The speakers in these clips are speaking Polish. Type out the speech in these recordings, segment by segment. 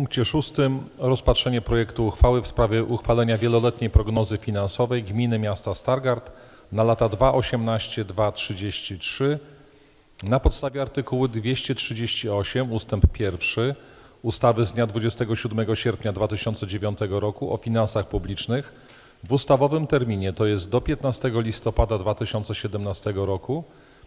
punkcie szóstym rozpatrzenie projektu uchwały w sprawie uchwalenia wieloletniej prognozy finansowej gminy miasta Stargard na lata 2018-2033 na podstawie artykułu 238 ustęp 1 ustawy z dnia 27 sierpnia 2009 roku o finansach publicznych w ustawowym terminie, to jest do 15 listopada 2017 roku,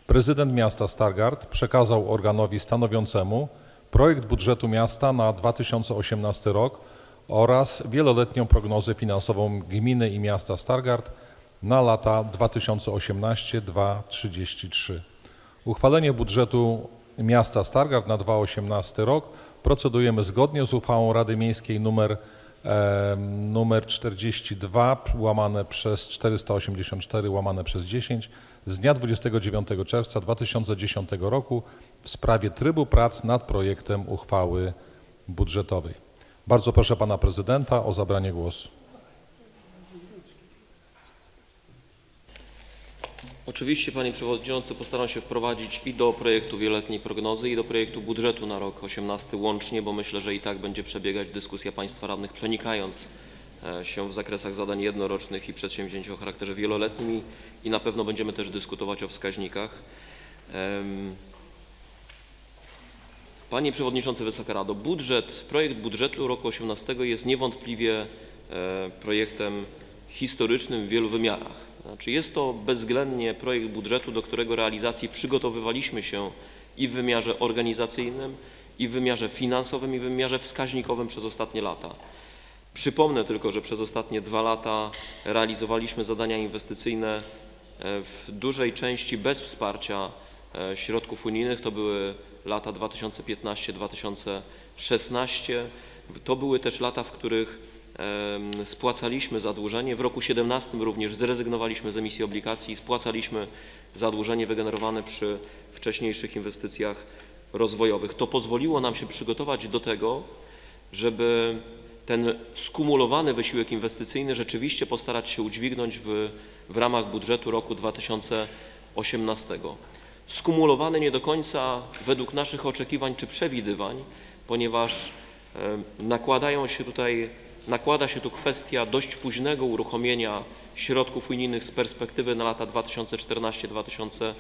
prezydent miasta Stargard przekazał organowi stanowiącemu projekt budżetu miasta na 2018 rok oraz wieloletnią prognozę finansową gminy i miasta Stargard na lata 2018-2033. Uchwalenie budżetu miasta Stargard na 2018 rok procedujemy zgodnie z uchwałą Rady Miejskiej numer, e, numer 42 łamane przez 484 łamane przez 10 z dnia 29 czerwca 2010 roku w sprawie trybu prac nad projektem uchwały budżetowej. Bardzo proszę pana prezydenta o zabranie głosu. Oczywiście, panie przewodniczący, postaram się wprowadzić i do projektu wieloletniej prognozy, i do projektu budżetu na rok 18 łącznie, bo myślę, że i tak będzie przebiegać dyskusja państwa radnych, przenikając się w zakresach zadań jednorocznych i przedsięwzięć o charakterze wieloletnim i, na pewno będziemy też dyskutować o wskaźnikach. Panie Przewodniczący Wysoka Rado, budżet, projekt budżetu roku 18 jest niewątpliwie e, projektem historycznym w wielu wymiarach. Znaczy jest to bezwzględnie projekt budżetu, do którego realizacji przygotowywaliśmy się i w wymiarze organizacyjnym, i w wymiarze finansowym, i w wymiarze wskaźnikowym przez ostatnie lata. Przypomnę tylko, że przez ostatnie dwa lata realizowaliśmy zadania inwestycyjne e, w dużej części bez wsparcia e, środków unijnych. To były lata 2015-2016. To były też lata, w których spłacaliśmy zadłużenie. W roku 17 również zrezygnowaliśmy z emisji obligacji i spłacaliśmy zadłużenie wygenerowane przy wcześniejszych inwestycjach rozwojowych. To pozwoliło nam się przygotować do tego, żeby ten skumulowany wysiłek inwestycyjny rzeczywiście postarać się udźwignąć w, w ramach budżetu roku 2018. Skumulowany nie do końca według naszych oczekiwań czy przewidywań, ponieważ nakładają się tutaj, nakłada się tu kwestia dość późnego uruchomienia środków unijnych z perspektywy na lata 2014-2020.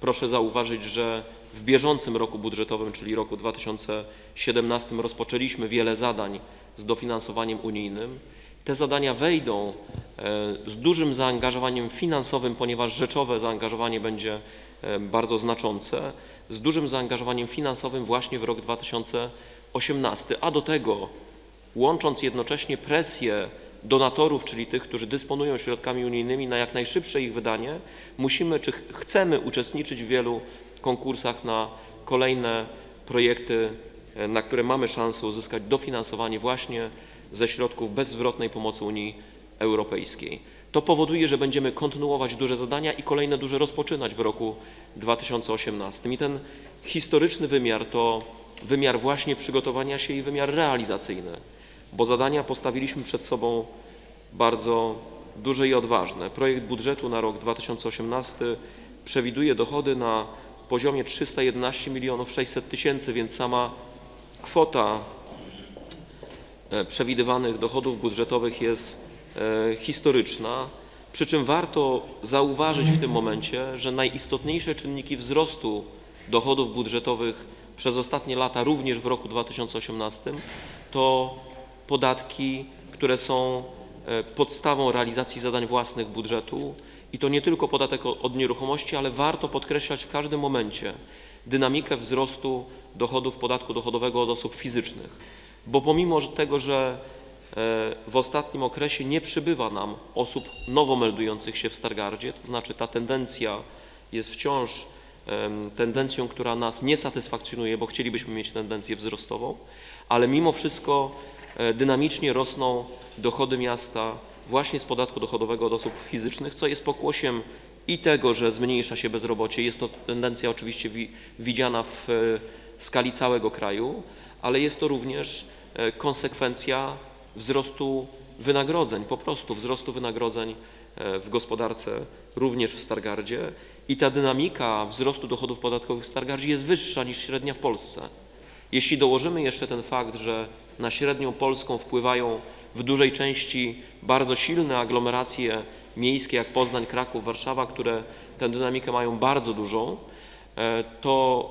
Proszę zauważyć, że w bieżącym roku budżetowym, czyli roku 2017 rozpoczęliśmy wiele zadań z dofinansowaniem unijnym. Te zadania wejdą e, z dużym zaangażowaniem finansowym, ponieważ rzeczowe zaangażowanie będzie e, bardzo znaczące, z dużym zaangażowaniem finansowym właśnie w rok 2018, a do tego łącząc jednocześnie presję donatorów, czyli tych, którzy dysponują środkami unijnymi na jak najszybsze ich wydanie, musimy czy ch- chcemy uczestniczyć w wielu konkursach na kolejne projekty, e, na które mamy szansę uzyskać dofinansowanie właśnie ze środków bezzwrotnej pomocy Unii Europejskiej. To powoduje, że będziemy kontynuować duże zadania i kolejne duże rozpoczynać w roku 2018. I ten historyczny wymiar to wymiar właśnie przygotowania się i wymiar realizacyjny, bo zadania postawiliśmy przed sobą bardzo duże i odważne. Projekt budżetu na rok 2018 przewiduje dochody na poziomie 311 milionów 600 tysięcy, więc sama kwota e, przewidywanych dochodów budżetowych jest e, historyczna. Przy czym warto zauważyć w tym momencie, że najistotniejsze czynniki wzrostu dochodów budżetowych przez ostatnie lata, również w roku 2018, to podatki, które są e, podstawą realizacji zadań własnych budżetu i to nie tylko podatek od nieruchomości, ale warto podkreślać w każdym momencie dynamikę wzrostu dochodów podatku dochodowego od osób fizycznych, bo pomimo tego, że e, w ostatnim okresie nie przybywa nam osób nowo meldujących się w Stargardzie, to znaczy ta tendencja jest wciąż tendencją, która nas nie satysfakcjonuje, bo chcielibyśmy mieć tendencję wzrostową, ale mimo wszystko e, dynamicznie rosną dochody miasta właśnie z podatku dochodowego od osób fizycznych, co jest pokłosiem i tego, że zmniejsza się bezrobocie. Jest to tendencja oczywiście wi widziana w e, skali całego kraju, ale jest to również e, konsekwencja wzrostu wynagrodzeń, po prostu wzrostu wynagrodzeń e, w gospodarce, również w Stargardzie i ta dynamika wzrostu dochodów podatkowych w Stargardzie jest wyższa niż średnia w Polsce. Jeśli dołożymy jeszcze ten fakt, że na średnią polską wpływają w dużej części bardzo silne aglomeracje miejskie jak Poznań, Kraków, Warszawa, które tę dynamikę mają bardzo dużą, e, to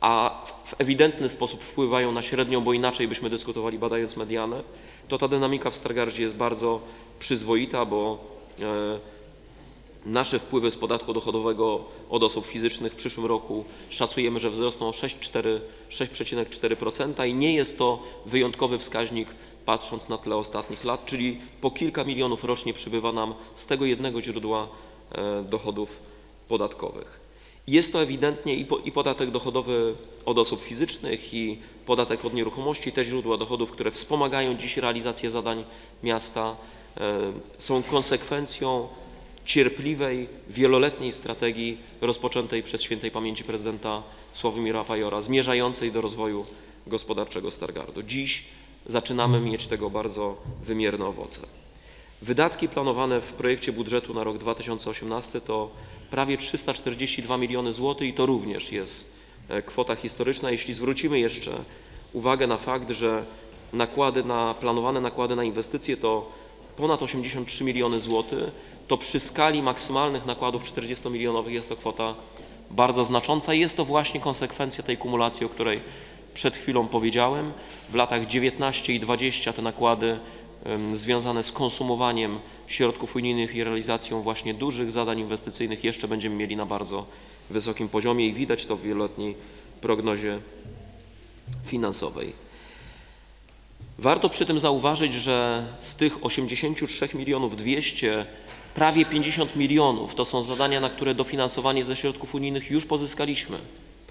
a w ewidentny sposób wpływają na średnią, bo inaczej byśmy dyskutowali badając medianę, to ta dynamika w Stargardzie jest bardzo przyzwoita, bo e, nasze wpływy z podatku dochodowego od osób fizycznych w przyszłym roku szacujemy, że wzrosną o 6,4% i nie jest to wyjątkowy wskaźnik patrząc na tle ostatnich lat, czyli po kilka milionów rocznie przybywa nam z tego jednego źródła e, dochodów podatkowych. Jest to ewidentnie i podatek dochodowy od osób fizycznych i podatek od nieruchomości, te źródła dochodów, które wspomagają dziś realizację zadań miasta, e, są konsekwencją cierpliwej, wieloletniej strategii rozpoczętej przez świętej pamięci prezydenta Sławomira Pajora, zmierzającej do rozwoju gospodarczego Stargardu. Dziś zaczynamy mieć tego bardzo wymierne owoce. Wydatki planowane w projekcie budżetu na rok 2018 to prawie 342 miliony złotych i to również jest e, kwota historyczna. Jeśli zwrócimy jeszcze uwagę na fakt, że nakłady na, planowane nakłady na inwestycje to ponad 83 miliony złotych, to przy skali maksymalnych nakładów 40-milionowych jest to kwota bardzo znacząca i jest to właśnie konsekwencja tej kumulacji, o której przed chwilą powiedziałem. W latach 19 i 20 te nakłady związane z konsumowaniem środków unijnych i realizacją właśnie dużych zadań inwestycyjnych jeszcze będziemy mieli na bardzo wysokim poziomie i widać to w wieloletniej prognozie finansowej. Warto przy tym zauważyć, że z tych 83 milionów 200 prawie 50 milionów to są zadania, na które dofinansowanie ze środków unijnych już pozyskaliśmy.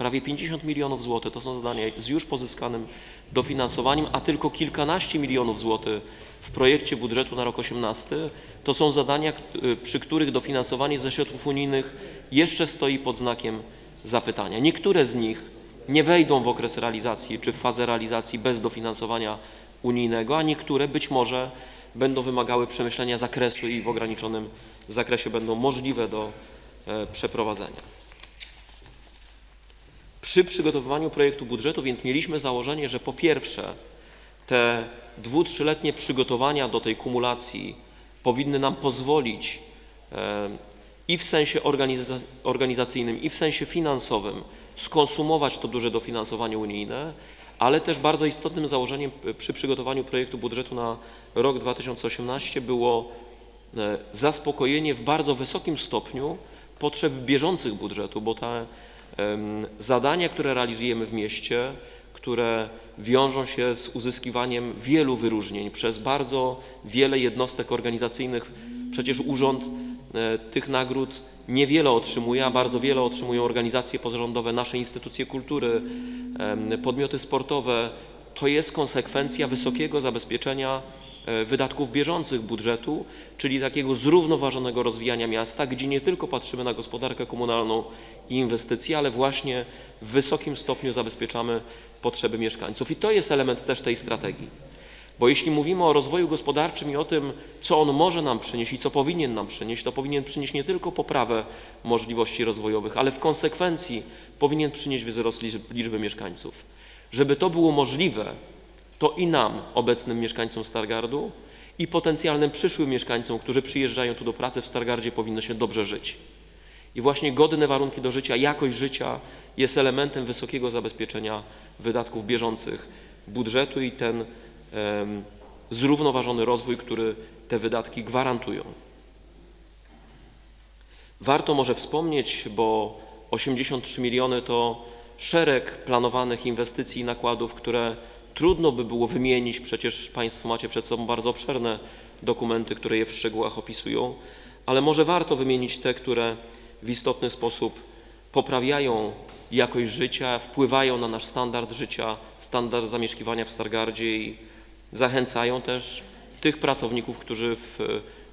Prawie 50 milionów złotych to są zadania z już pozyskanym dofinansowaniem, a tylko kilkanaście milionów złotych w projekcie budżetu na rok 18 to są zadania, y, przy których dofinansowanie ze środków unijnych jeszcze stoi pod znakiem zapytania. Niektóre z nich nie wejdą w okres realizacji czy w fazę realizacji bez dofinansowania unijnego, a niektóre być może będą wymagały przemyślenia zakresu i w ograniczonym zakresie będą możliwe do e, przeprowadzenia. Przy przygotowywaniu projektu budżetu więc mieliśmy założenie, że po pierwsze te dwu, trzyletnie przygotowania do tej kumulacji powinny nam pozwolić i w sensie organizacyjnym, i w sensie finansowym skonsumować to duże dofinansowanie unijne, ale też bardzo istotnym założeniem przy przygotowaniu projektu budżetu na rok 2018 było e, zaspokojenie w bardzo wysokim stopniu potrzeb bieżących budżetu, bo te zadania, które realizujemy w mieście, które wiążą się z uzyskiwaniem wielu wyróżnień przez bardzo wiele jednostek organizacyjnych. Przecież urząd e, tych nagród niewiele otrzymuje, a bardzo wiele otrzymują organizacje pozarządowe, nasze instytucje kultury, podmioty sportowe. To jest konsekwencja wysokiego zabezpieczenia wydatków bieżących budżetu, czyli takiego zrównoważonego rozwijania miasta, gdzie nie tylko patrzymy na gospodarkę komunalną i inwestycje, ale właśnie w wysokim stopniu zabezpieczamy potrzeby mieszkańców. I to jest element też tej strategii. Bo jeśli mówimy o rozwoju gospodarczym i o tym, co on może nam przynieść i co powinien nam przynieść, to powinien przynieść nie tylko poprawę możliwości rozwojowych, ale w konsekwencji powinien przynieść wzrost liczby mieszkańców. Żeby to było możliwe, to i nam, obecnym mieszkańcom Stargardu, i potencjalnym przyszłym mieszkańcom, którzy przyjeżdżają tu do pracy w Stargardzie, powinno się dobrze żyć. I właśnie godne warunki do życia, jakość życia jest elementem wysokiego zabezpieczenia wydatków bieżących budżetu i ten um, zrównoważony rozwój, który te wydatki gwarantują. Warto może wspomnieć, bo 83 miliony to szereg planowanych inwestycji i nakładów, które trudno by było wymienić, przecież Państwo macie przed sobą bardzo obszerne dokumenty, które je w szczegółach opisują, ale może warto wymienić te, które w istotny sposób poprawiają jakość życia, wpływają na nasz standard życia, standard zamieszkiwania w Stargardzie i zachęcają też tych pracowników, którzy w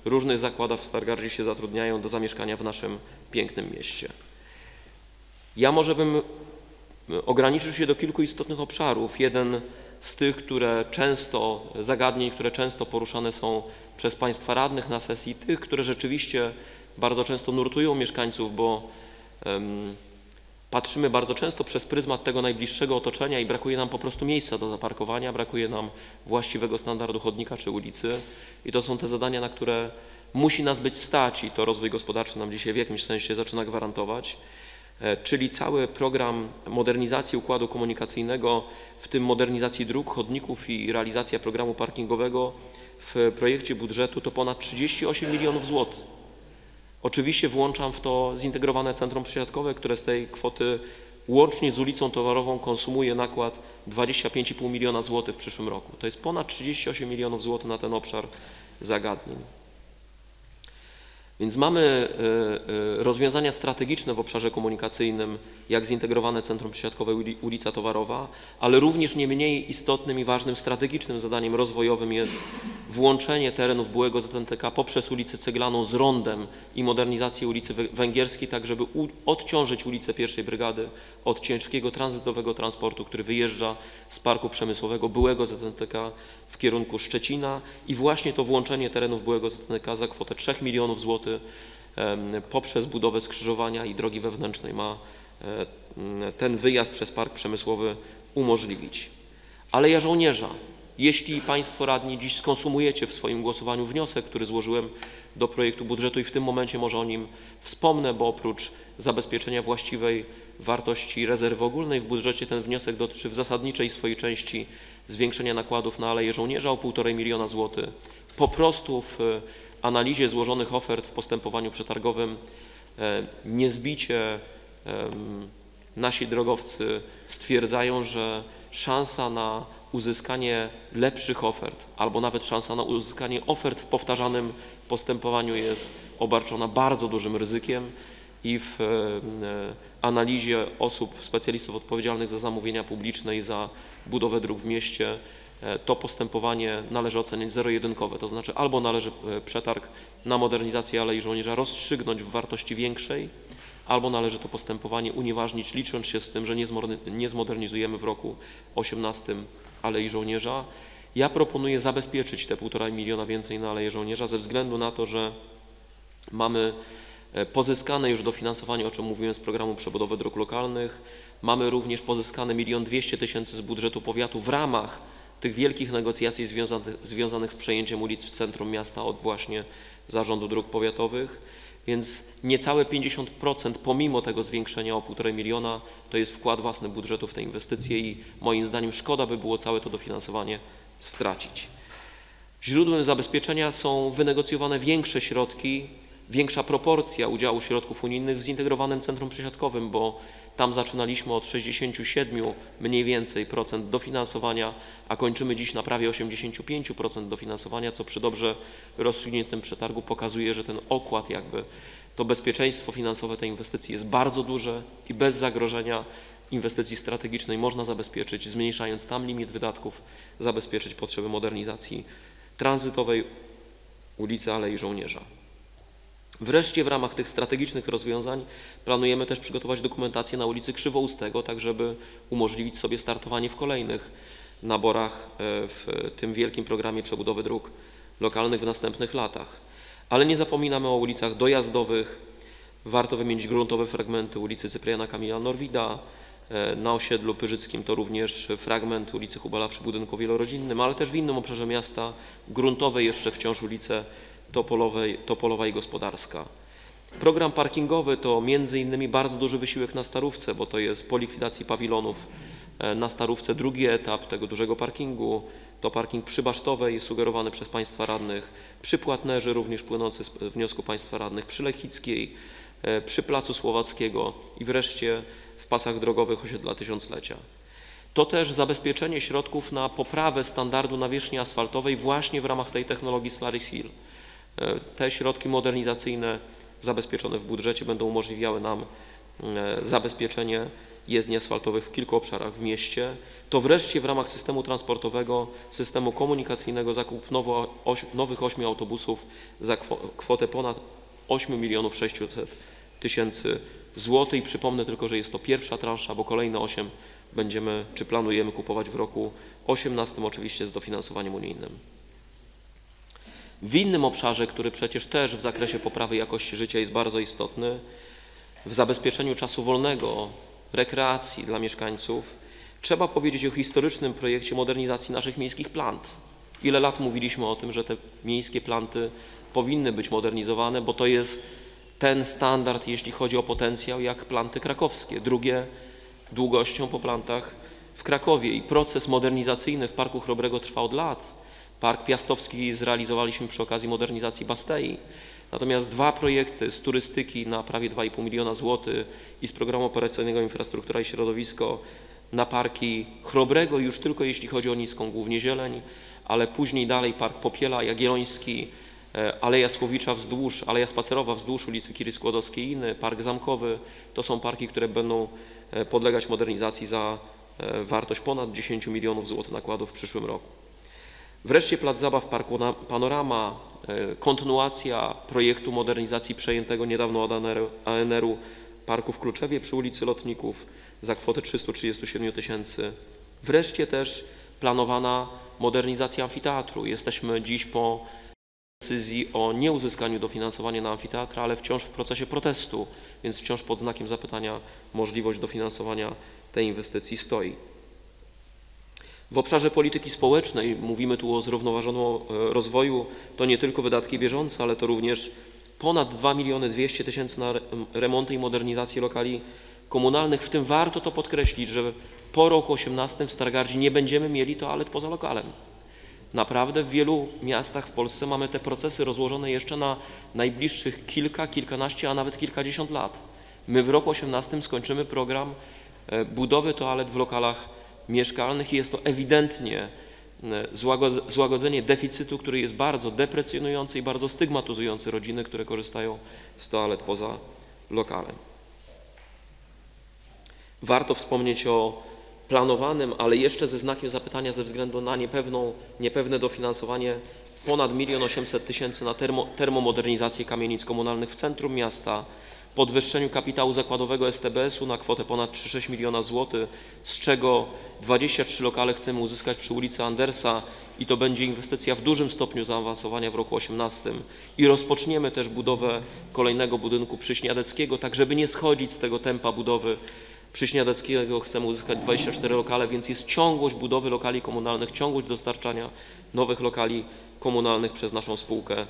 różnych zakładach w Stargardzie się zatrudniają do zamieszkania w naszym pięknym mieście. Ja może bym ograniczył się do kilku istotnych obszarów. Jeden z tych, które często, zagadnień, które często poruszane są przez Państwa radnych na sesji, tych, które rzeczywiście bardzo często nurtują mieszkańców, bo patrzymy bardzo często przez pryzmat tego najbliższego otoczenia i brakuje nam po prostu miejsca do zaparkowania, brakuje nam właściwego standardu chodnika czy ulicy. I to są te zadania, na które musi nas być stać i to rozwój gospodarczy nam dzisiaj w jakimś sensie zaczyna gwarantować, czyli cały program modernizacji układu komunikacyjnego, w tym modernizacji dróg, chodników i realizacja programu parkingowego w projekcie budżetu to ponad 38 milionów złotych. Oczywiście włączam w to zintegrowane centrum przesiadkowe, które z tej kwoty łącznie z ulicą towarową konsumuje nakład 25,5 miliona złotych w przyszłym roku. To jest ponad 38 milionów złotych na ten obszar zagadnień. Więc mamy e, e, rozwiązania strategiczne w obszarze komunikacyjnym, jak zintegrowane centrum przesiadkowe ulica Towarowa, ale również nie mniej istotnym i ważnym strategicznym zadaniem rozwojowym jest włączenie terenów byłego ZNTK poprzez ulicę Ceglaną z rondem i modernizację ulicy Węgierskiej, tak żeby odciążyć ulicę pierwszej Brygady od ciężkiego tranzytowego transportu, który wyjeżdża z parku przemysłowego byłego ZNTK w kierunku Szczecina. I właśnie to włączenie terenów byłego ZNTK za kwotę 3 milionów złotych poprzez budowę skrzyżowania i drogi wewnętrznej ma ten wyjazd przez park przemysłowy umożliwić. Aleja Żołnierza. Jeśli Państwo radni dziś skonsumujecie w swoim głosowaniu wniosek, który złożyłem do projektu budżetu i w tym momencie może o nim wspomnę, bo oprócz zabezpieczenia właściwej wartości rezerwy ogólnej w budżecie ten wniosek dotyczy w zasadniczej swojej części zwiększenia nakładów na Aleję Żołnierza o 1,5 miliona złotych. Po prostu w analizie złożonych ofert w postępowaniu przetargowym e, niezbicie nasi drogowcy stwierdzają, że szansa na uzyskanie lepszych ofert albo nawet szansa na uzyskanie ofert w powtarzanym postępowaniu jest obarczona bardzo dużym ryzykiem i w e, analizie osób, specjalistów odpowiedzialnych za zamówienia publiczne i za budowę dróg w mieście to postępowanie należy oceniać zero-jedynkowe, to znaczy albo należy e, przetarg na modernizację Alei Żołnierza rozstrzygnąć w wartości większej, albo należy to postępowanie unieważnić, licząc się z tym, że nie zmodernizujemy w roku 18 Alei Żołnierza. Ja proponuję zabezpieczyć te 1,5 miliona więcej na Aleję Żołnierza ze względu na to, że mamy e, pozyskane już dofinansowanie, o czym mówiłem, z programu przebudowy dróg lokalnych. Mamy również pozyskane 1 200 tysięcy z budżetu powiatu w ramach tych wielkich negocjacji związanych, związanych z przejęciem ulic w centrum miasta od właśnie Zarządu Dróg Powiatowych. Więc niecałe 50% pomimo tego zwiększenia o 1,5 miliona to jest wkład własny budżetu w te inwestycje i moim zdaniem szkoda by było całe to dofinansowanie stracić. Źródłem zabezpieczenia są wynegocjowane większe środki, większa proporcja udziału środków unijnych w zintegrowanym centrum przesiadkowym, bo tam zaczynaliśmy od 67 mniej więcej procent dofinansowania, a kończymy dziś na prawie 85% dofinansowania, co przy dobrze rozstrzygniętym przetargu pokazuje, że ten okład jakby to bezpieczeństwo finansowe tej inwestycji jest bardzo duże i bez zagrożenia inwestycji strategicznej można zabezpieczyć, zmniejszając tam limit wydatków, zabezpieczyć potrzeby modernizacji tranzytowej ulicy Alei Żołnierza. Wreszcie w ramach tych strategicznych rozwiązań planujemy też przygotować dokumentację na ulicy Krzywoustego, tak żeby umożliwić sobie startowanie w kolejnych naborach e, w tym wielkim programie przebudowy dróg lokalnych w następnych latach. Ale nie zapominamy o ulicach dojazdowych. Warto wymienić gruntowe fragmenty ulicy Cypriana Kamila Norwida, e, na osiedlu Pyrzyckim to również fragment ulicy Hubala przy budynku wielorodzinnym, ale też w innym obszarze miasta gruntowe jeszcze wciąż ulice Topolowej, Topolowa i Gospodarska. Program parkingowy to między innymi bardzo duży wysiłek na Starówce, bo to jest po likwidacji pawilonów e, na Starówce drugi etap tego dużego parkingu. To parking przy Basztowej sugerowany przez Państwa radnych, przy Płatnerzy również płynący z wniosku Państwa radnych, przy Lechickiej, e, przy Placu Słowackiego i wreszcie w pasach drogowych osiedla Tysiąclecia. To też zabezpieczenie środków na poprawę standardu nawierzchni asfaltowej właśnie w ramach tej technologii Slurry Seal. E, te środki modernizacyjne zabezpieczone w budżecie będą umożliwiały nam e, zabezpieczenie jezdni asfaltowych w kilku obszarach w mieście. To wreszcie w ramach systemu transportowego, systemu komunikacyjnego zakup nowo, oś, nowych ośmiu autobusów za kwotę ponad 8 milionów 600 tysięcy złotych. Przypomnę tylko, że jest to pierwsza transza, bo kolejne 8 będziemy czy planujemy kupować w roku 18 oczywiście z dofinansowaniem unijnym. W innym obszarze, który przecież też w zakresie poprawy jakości życia jest bardzo istotny, w zabezpieczeniu czasu wolnego rekreacji dla mieszkańców, trzeba powiedzieć o historycznym projekcie modernizacji naszych miejskich plant. Ile lat mówiliśmy o tym, że te miejskie planty powinny być modernizowane, bo to jest ten standard, jeśli chodzi o potencjał, jak planty krakowskie. Drugie długością po plantach w Krakowie i proces modernizacyjny w Parku Chrobrego trwa od lat. Park Piastowski zrealizowaliśmy przy okazji modernizacji Bastei. Natomiast dwa projekty z turystyki na prawie 2,5 miliona złotych i z programu operacyjnego Infrastruktura i Środowisko na parki Chrobrego już tylko jeśli chodzi o niską głównie zieleń, ale później dalej Park Popiela, Jagielloński, e, Aleja Słowicza wzdłuż, Aleja Spacerowa wzdłuż ulicy Kiry Skłodowskiej inny, Park Zamkowy. To są parki, które będą e, podlegać modernizacji za e, wartość ponad 10 milionów złotych nakładów w przyszłym roku. Wreszcie plac zabaw Parku Panorama, kontynuacja projektu modernizacji przejętego niedawno od ANR-u Parku w Kluczewie przy ulicy Lotników za kwotę 337 tysięcy. Wreszcie też planowana modernizacja amfiteatru. Jesteśmy dziś po decyzji o nieuzyskaniu dofinansowania na amfiteatr, ale wciąż w procesie protestu, więc wciąż pod znakiem zapytania możliwość dofinansowania tej inwestycji stoi. W obszarze polityki społecznej mówimy tu o zrównoważonym e, rozwoju. To nie tylko wydatki bieżące, ale to również ponad 2 miliony 200 tysięcy na remonty i modernizację lokali komunalnych. W tym warto to podkreślić, że po roku 18 w Stargardzie nie będziemy mieli toalet poza lokalem. Naprawdę w wielu miastach w Polsce mamy te procesy rozłożone jeszcze na najbliższych kilka, kilkanaście, a nawet kilkadziesiąt lat. My w roku 18 skończymy program e, budowy toalet w lokalach mieszkalnych i jest to ewidentnie e, złagodzenie deficytu, który jest bardzo deprecjonujący i bardzo stygmatyzujący rodziny, które korzystają z toalet poza lokalem. Warto wspomnieć o planowanym, ale jeszcze ze znakiem zapytania ze względu na niepewną, niepewne dofinansowanie ponad 1 800 tysięcy na termo, termomodernizację kamienic komunalnych w centrum miasta, podwyższeniu kapitału zakładowego STBS-u na kwotę ponad 3,6 miliona złotych, z czego 23 lokale chcemy uzyskać przy ulicy Andersa i to będzie inwestycja w dużym stopniu zaawansowania w roku 18 i rozpoczniemy też budowę kolejnego budynku przy Śniadeckiego, tak żeby nie schodzić z tego tempa budowy przy Śniadeckiego chcemy uzyskać 24 lokale, więc jest ciągłość budowy lokali komunalnych, ciągłość dostarczania nowych lokali komunalnych przez naszą spółkę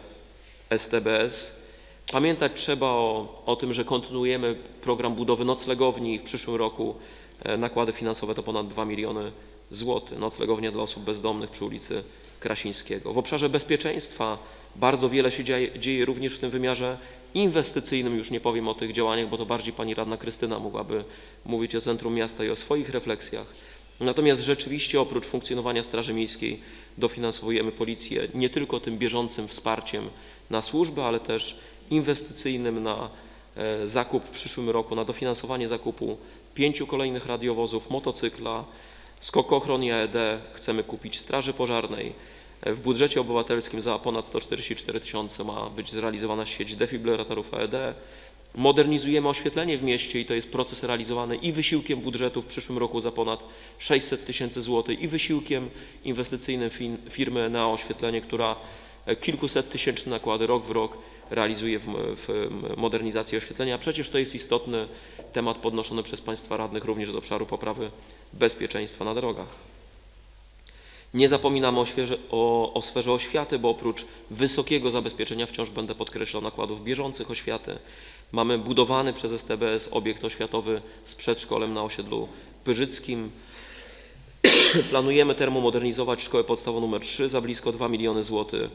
STBS. Pamiętać trzeba o, o tym, że kontynuujemy program budowy noclegowni w przyszłym roku e, nakłady finansowe to ponad 2 miliony złotych. Noclegownia dla osób bezdomnych przy ulicy Krasińskiego. W obszarze bezpieczeństwa bardzo wiele się dzieje, dzieje, również w tym wymiarze inwestycyjnym. Już nie powiem o tych działaniach, bo to bardziej pani radna Krystyna mogłaby mówić o centrum miasta i o swoich refleksjach. Natomiast rzeczywiście oprócz funkcjonowania Straży Miejskiej dofinansowujemy policję nie tylko tym bieżącym wsparciem na służbę, ale też inwestycyjnym na e, zakup w przyszłym roku, na dofinansowanie zakupu pięciu kolejnych radiowozów, motocykla, skokochron AED chcemy kupić Straży Pożarnej, w budżecie obywatelskim za ponad 144 tysiące ma być zrealizowana sieć defibrylatorów AED. Modernizujemy oświetlenie w mieście i to jest proces realizowany i wysiłkiem budżetu w przyszłym roku za ponad 600 tysięcy złotych i wysiłkiem inwestycyjnym firmy na oświetlenie, która kilkuset tysięczne nakłady rok w rok realizuje w, w modernizacji oświetlenia. Przecież to jest istotny temat podnoszony przez Państwa radnych również z obszaru poprawy bezpieczeństwa na drogach. Nie zapominamy o, świeże, o, o, sferze oświaty, bo oprócz wysokiego zabezpieczenia wciąż będę podkreślał nakładów bieżących oświaty. Mamy budowany przez STBS obiekt oświatowy z przedszkolem na osiedlu Pyrzyckim. Planujemy termomodernizować szkołę podstawową nr 3 za blisko 2 miliony złotych.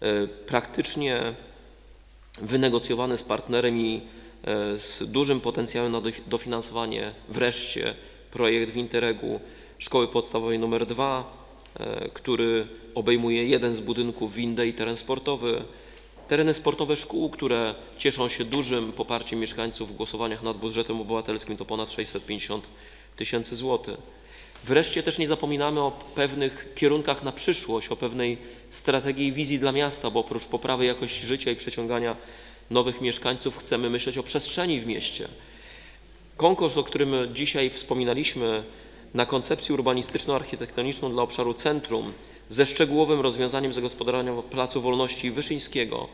E, praktycznie wynegocjowany z partnerem i e, z dużym potencjałem na dofinansowanie wreszcie projekt w Interregu szkoły podstawowej nr 2 E, który obejmuje jeden z budynków windę i teren sportowy. Tereny sportowe szkół, które cieszą się dużym poparciem mieszkańców w głosowaniach nad budżetem obywatelskim to ponad 650 tysięcy złotych. Wreszcie też nie zapominamy o pewnych kierunkach na przyszłość, o pewnej strategii i wizji dla miasta, bo oprócz poprawy jakości życia i przeciągania nowych mieszkańców chcemy myśleć o przestrzeni w mieście. Konkurs, o którym dzisiaj wspominaliśmy, na koncepcję urbanistyczno-architektoniczną dla obszaru centrum ze szczegółowym rozwiązaniem zagospodarowania Placu Wolności Wyszyńskiego,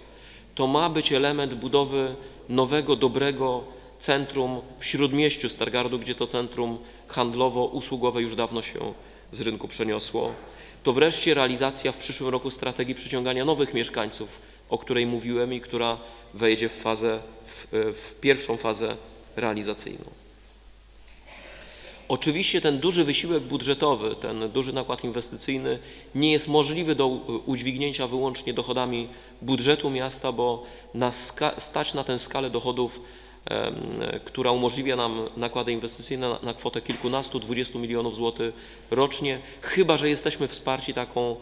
to ma być element budowy nowego, dobrego centrum w śródmieściu Stargardu, gdzie to centrum handlowo-usługowe już dawno się z rynku przeniosło. To wreszcie realizacja w przyszłym roku strategii przyciągania nowych mieszkańców, o której mówiłem i która wejdzie w fazę, w, w pierwszą fazę realizacyjną. Oczywiście ten duży wysiłek budżetowy, ten duży nakład inwestycyjny nie jest możliwy do udźwignięcia wyłącznie dochodami budżetu miasta, bo na stać na tę skalę dochodów, która umożliwia nam nakłady inwestycyjne na, kwotę kilkunastu, dwudziestu milionów złotych rocznie, chyba że jesteśmy wsparci taką,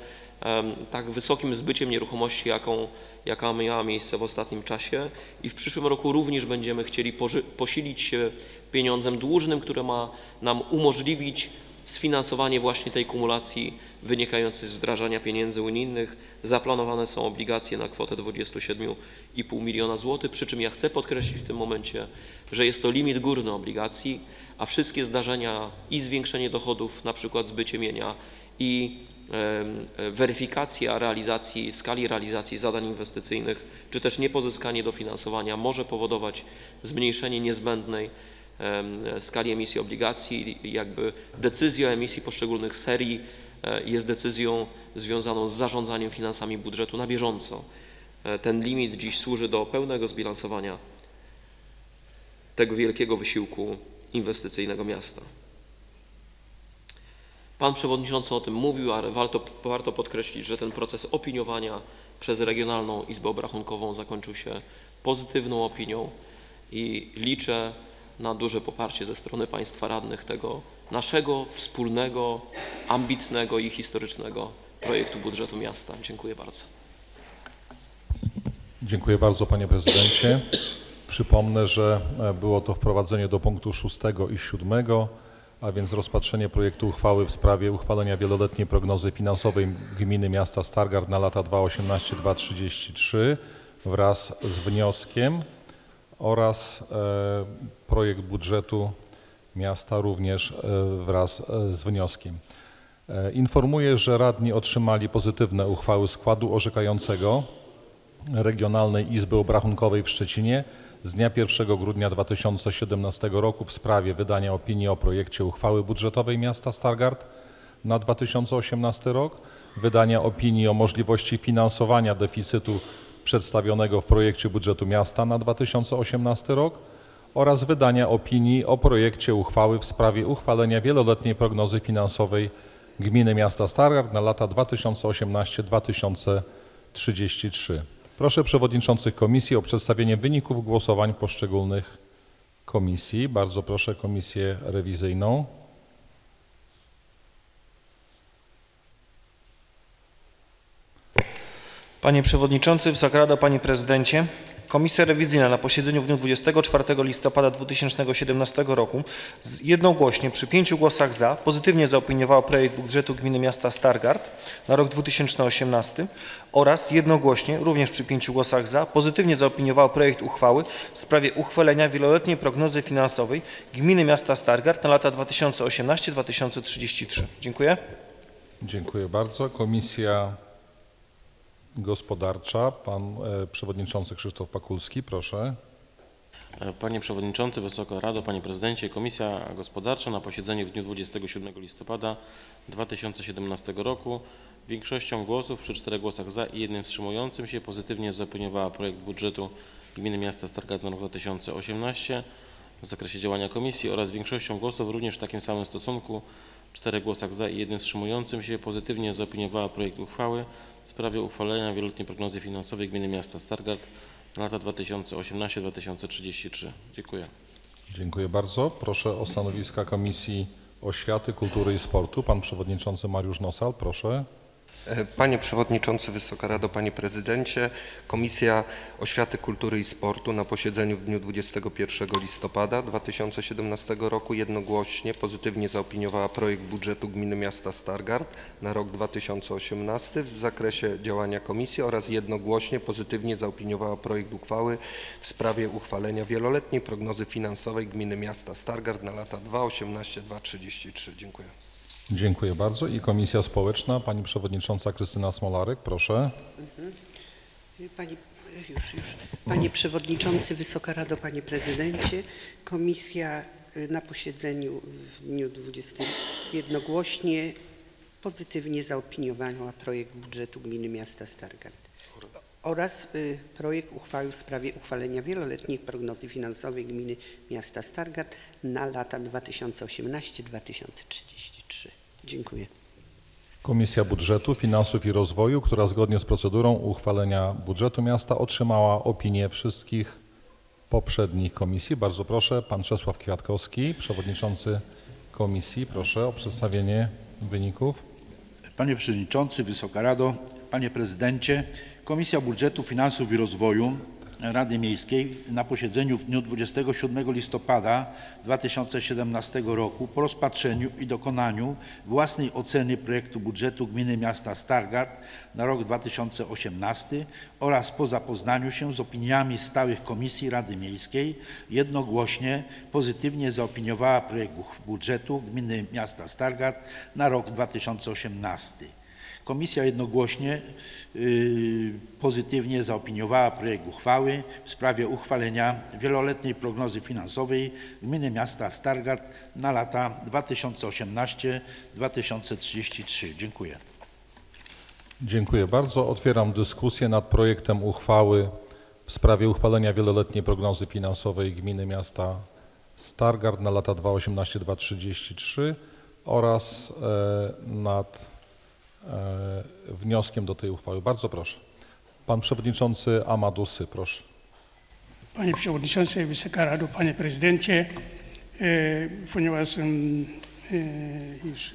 tak wysokim zbyciem nieruchomości, jaką, jaka miała miejsce w ostatnim czasie. I w przyszłym roku również będziemy chcieli posilić się pieniądzem dłużnym, które ma nam umożliwić sfinansowanie właśnie tej kumulacji wynikającej z wdrażania pieniędzy unijnych. Zaplanowane są obligacje na kwotę 27,5 miliona złotych, przy czym ja chcę podkreślić w tym momencie, że jest to limit górny obligacji, a wszystkie zdarzenia i zwiększenie dochodów, na przykład zbycie mienia i weryfikacja realizacji, skali realizacji zadań inwestycyjnych, czy też niepozyskanie dofinansowania może powodować zmniejszenie niezbędnej skali emisji obligacji jakby decyzja o emisji poszczególnych serii e, jest decyzją związaną z zarządzaniem finansami budżetu na bieżąco. E, Ten limit dziś służy do pełnego zbilansowania tego wielkiego wysiłku inwestycyjnego miasta. Pan Przewodniczący o tym mówił, ale warto, warto podkreślić, że ten proces opiniowania przez Regionalną Izbę Obrachunkową zakończył się pozytywną opinią i liczę na duże poparcie ze strony Państwa radnych tego naszego wspólnego, ambitnego i historycznego projektu budżetu miasta. Dziękuję bardzo. Dziękuję bardzo panie prezydencie. Przypomnę, że e, było to wprowadzenie do punktu 6 i 7, a więc rozpatrzenie projektu uchwały w sprawie uchwalenia wieloletniej prognozy finansowej gminy miasta Stargard na lata 2018-2033 wraz z wnioskiem oraz e, projekt budżetu miasta również e, wraz e, z wnioskiem. Informuję, że radni otrzymali pozytywne uchwały składu orzekającego Regionalnej Izby Obrachunkowej w Szczecinie z dnia 1 grudnia 2017 roku w sprawie wydania opinii o projekcie uchwały budżetowej miasta Stargard na 2018 rok, wydania opinii o możliwości finansowania deficytu przedstawionego w projekcie budżetu miasta na 2018 rok oraz wydania opinii o projekcie uchwały w sprawie uchwalenia wieloletniej prognozy finansowej gminy miasta Stargard na lata 2018-2033. Proszę przewodniczących komisji o przedstawienie wyników głosowań poszczególnych komisji. Bardzo proszę komisję rewizyjną. Panie Przewodniczący, Wysoka Panie Prezydencie. Komisja rewizyjna na posiedzeniu w dniu 24 listopada 2017 roku jednogłośnie przy pięciu głosach za pozytywnie zaopiniowała projekt budżetu gminy miasta Stargard na rok 2018 oraz jednogłośnie, również przy pięciu głosach za, pozytywnie zaopiniowała projekt uchwały w sprawie uchwalenia wieloletniej prognozy finansowej gminy miasta Stargard na lata 2018-2033. Dziękuję. Dziękuję bardzo. Komisja Gospodarcza, pan e, przewodniczący Krzysztof Pakulski, proszę. Panie Przewodniczący, Wysoka Rado, Panie Prezydencie, Komisja Gospodarcza na posiedzeniu w dniu 27 listopada 2017 roku większością głosów przy czterech głosach za i jednym wstrzymującym się pozytywnie zaopiniowała projekt budżetu Gminy Miasta Stargard na rok 2018 w zakresie działania Komisji oraz większością głosów również w takim samym stosunku czterech głosach za i jednym wstrzymującym się pozytywnie zaopiniowała projekt uchwały w sprawie uchwalenia wieloletniej prognozy finansowej Gminy Miasta Stargard na lata 2018-2033. Dziękuję. Dziękuję bardzo. Proszę o stanowiska Komisji Oświaty, Kultury i Sportu. Pan przewodniczący Mariusz Nosal, proszę. Panie Przewodniczący, Wysoka Rado, Panie Prezydencie, Komisja Oświaty, Kultury i Sportu na posiedzeniu w dniu 21 listopada 2017 roku jednogłośnie pozytywnie zaopiniowała projekt budżetu Gminy Miasta Stargard na rok 2018 w zakresie działania Komisji oraz jednogłośnie pozytywnie zaopiniowała projekt uchwały w sprawie uchwalenia wieloletniej prognozy finansowej Gminy Miasta Stargard na lata 2018-2033. Dziękuję. Dziękuję bardzo. I Komisja Społeczna, pani przewodnicząca Krystyna Smolarek, proszę. Panie, już, już. Panie Przewodniczący, Wysoka Rado, Panie Prezydencie, Komisja y, na posiedzeniu w dniu 20 jednogłośnie pozytywnie zaopiniowała projekt budżetu Gminy Miasta Stargard oraz y, projekt uchwały w sprawie uchwalenia wieloletniej prognozy finansowej Gminy Miasta Stargard na lata 2018-2033. Dziękuję. Komisja Budżetu, Finansów i Rozwoju, która zgodnie z procedurą uchwalenia budżetu miasta otrzymała opinię wszystkich poprzednich komisji. Bardzo proszę, pan Czesław Kwiatkowski, przewodniczący komisji. Proszę o przedstawienie wyników. Panie Przewodniczący, Wysoka Rado, Panie Prezydencie, Komisja Budżetu, Finansów i Rozwoju Rady Miejskiej na posiedzeniu w dniu 27 listopada 2017 roku po rozpatrzeniu i dokonaniu własnej oceny projektu budżetu Gminy Miasta Stargard na rok 2018 oraz po zapoznaniu się z opiniami stałych Komisji Rady Miejskiej jednogłośnie pozytywnie zaopiniowała projekt budżetu Gminy Miasta Stargard na rok 2018. Komisja jednogłośnie y, pozytywnie zaopiniowała projekt uchwały w sprawie uchwalenia wieloletniej prognozy finansowej Gminy Miasta Stargard na lata 2018-2033. Dziękuję. Dziękuję bardzo. Otwieram dyskusję nad projektem uchwały w sprawie uchwalenia wieloletniej prognozy finansowej gminy miasta Stargard na lata 2018-2033 oraz e, nad wnioskiem do tej uchwały. Bardzo proszę. Pan przewodniczący Amadusy, proszę. Panie Przewodniczący, Wysoka Rado, Panie Prezydencie, e, ponieważ mm,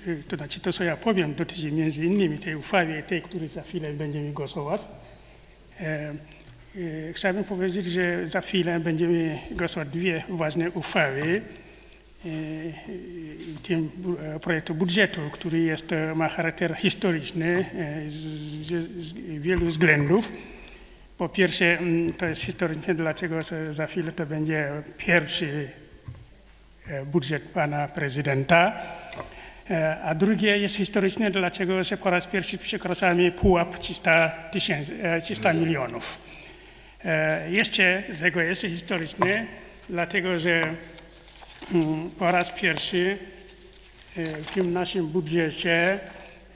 e, e, to znaczy to, co ja powiem, dotyczy między innymi tej uchwały, tej, której za chwilę będziemy głosować. E, e, Chciałbym powiedzieć, że za chwilę będziemy głosować dwie ważne uchwały e, tym e, projektu budżetu, który jest, e, ma charakter historyczny e, z, wielu względów. Po pierwsze, mm, to jest historyczne, dlatego że za chwilę to będzie pierwszy budżet pana prezydenta. A drugie jest historyczne, dlaczego że po raz pierwszy przekraczamy pułap 300, tysięcy, e, 300 milionów. Jeszcze tego jest historyczne, dlatego że po raz pierwszy e, w tym naszym budżecie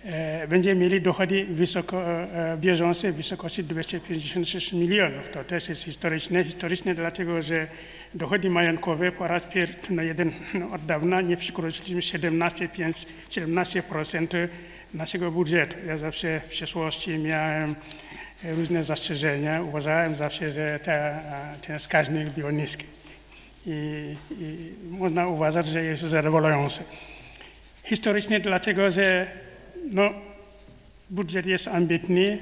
e, będziemy mieli dochody wysoko, e, bieżące w wysokości 256 milionów. To też jest historyczne. Historyczne dlatego, że dochody majątkowe po raz pierwszy, no jeden no od dawna nie przekroczyliśmy 17,5 17% naszego budżetu. Ja zawsze w przeszłości miałem różne zastrzeżenia. Uważałem zawsze, że ta, ten wskaźnik był niski. I, I można uważać, że jest zadowalający. Historycznie dlatego, że no, budżet jest ambitny,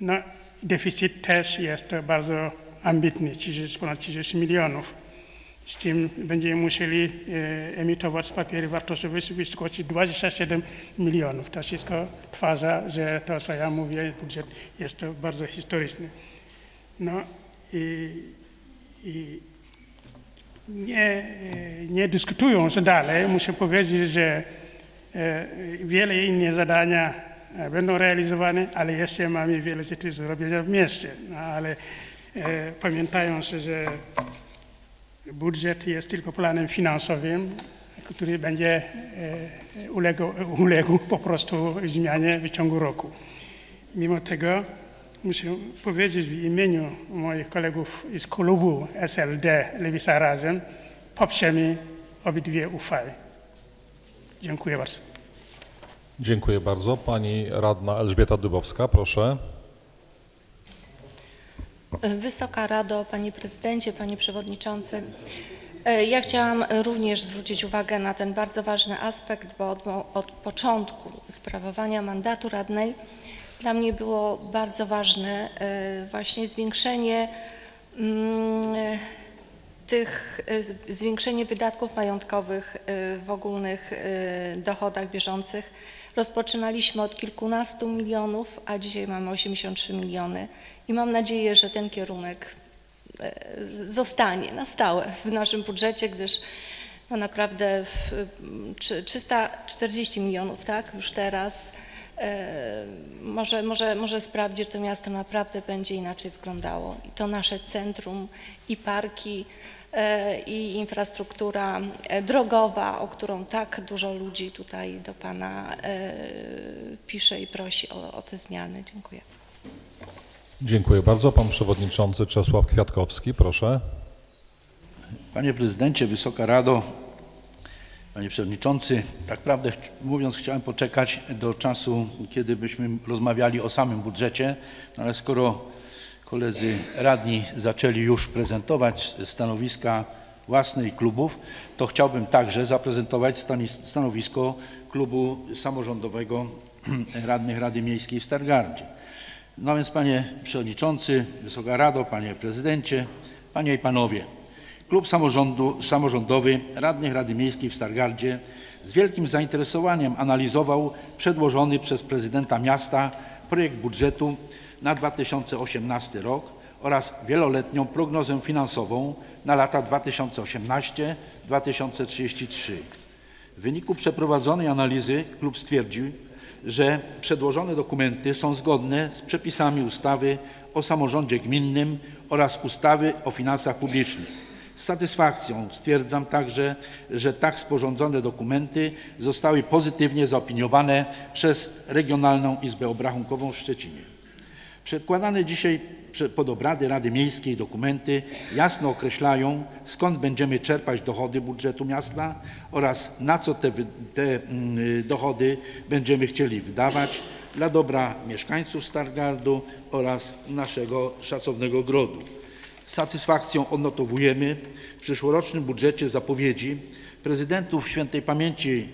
no, deficyt też jest bardzo ambitny, 30, ponad 30 milionów. Z tym będziemy musieli e, emitować papiery wartościowe w wysokości 27 milionów. To wszystko twarza, że to, co ja mówię, budżet jest bardzo historyczny. No i, i nie, e, nie dyskutując dalej, muszę powiedzieć, że e, wiele innych zadania e, będą realizowane, ale jeszcze mamy wiele rzeczy do zrobienia w mieście. No, ale e, pamiętając, że budżet jest tylko planem finansowym, który będzie e, uległ, uległ po prostu zmianie w ciągu roku. Mimo tego muszę powiedzieć w imieniu moich kolegów z klubu SLD Lewica Razem, poprzemy obydwie uchwały. Dziękuję bardzo. Dziękuję bardzo. Pani radna Elżbieta Dybowska, proszę. Wysoka Rado, Panie Prezydencie, Panie Przewodniczący. E, Ja chciałam również zwrócić uwagę na ten bardzo ważny aspekt, bo od, od początku sprawowania mandatu radnej dla mnie było bardzo ważne e, właśnie zwiększenie mm, e, tych, e, zwiększenie wydatków majątkowych w ogólnych dochodach bieżących. Rozpoczynaliśmy od kilkunastu milionów, a dzisiaj mamy 83 miliony i mam nadzieję, że ten kierunek zostanie na stałe w naszym budżecie, gdyż no naprawdę w, trzy- 340 milionów, tak, już teraz może, może, może sprawdzić, że to miasto naprawdę będzie inaczej wyglądało. I to nasze centrum, i parki, e, i infrastruktura e, drogowa, o którą tak dużo ludzi tutaj do Pana e, pisze i prosi o, o te zmiany. Dziękuję. Dziękuję bardzo. Pan przewodniczący Czesław Kwiatkowski, proszę. Panie Prezydencie, Wysoka Rado, Panie Przewodniczący, tak prawdę mówiąc chciałem poczekać do czasu, kiedy byśmy rozmawiali o samym budżecie, no ale skoro koledzy radni zaczęli już prezentować stanowiska własne i klubów, to chciałbym także zaprezentować stanowisko klubu samorządowego radnych Rady Miejskiej w Stargardzie. No więc Panie Przewodniczący, Wysoka Rado, Panie Prezydencie, Panie i Panowie, Klub Samorządu, Samorządowy Radnych Rady Miejskiej w Stargardzie z wielkim zainteresowaniem analizował przedłożony przez prezydenta miasta projekt budżetu na 2018 rok oraz wieloletnią prognozę finansową na lata 2018-2033. W wyniku przeprowadzonej analizy klub stwierdził, że przedłożone dokumenty są zgodne z przepisami ustawy o samorządzie gminnym oraz ustawy o finansach publicznych. Z satysfakcją stwierdzam także, że tak sporządzone dokumenty zostały pozytywnie zaopiniowane przez Regionalną Izbę Obrachunkową w Szczecinie. Przedkładane dzisiaj pod obrady Rady Miejskiej dokumenty jasno określają, skąd będziemy czerpać dochody budżetu miasta oraz na co te, te mm, dochody będziemy chcieli wydawać dla dobra mieszkańców Stargardu oraz naszego szacownego grodu. Z satysfakcją odnotowujemy w przyszłorocznym budżecie zapowiedzi prezydentów świętej pamięci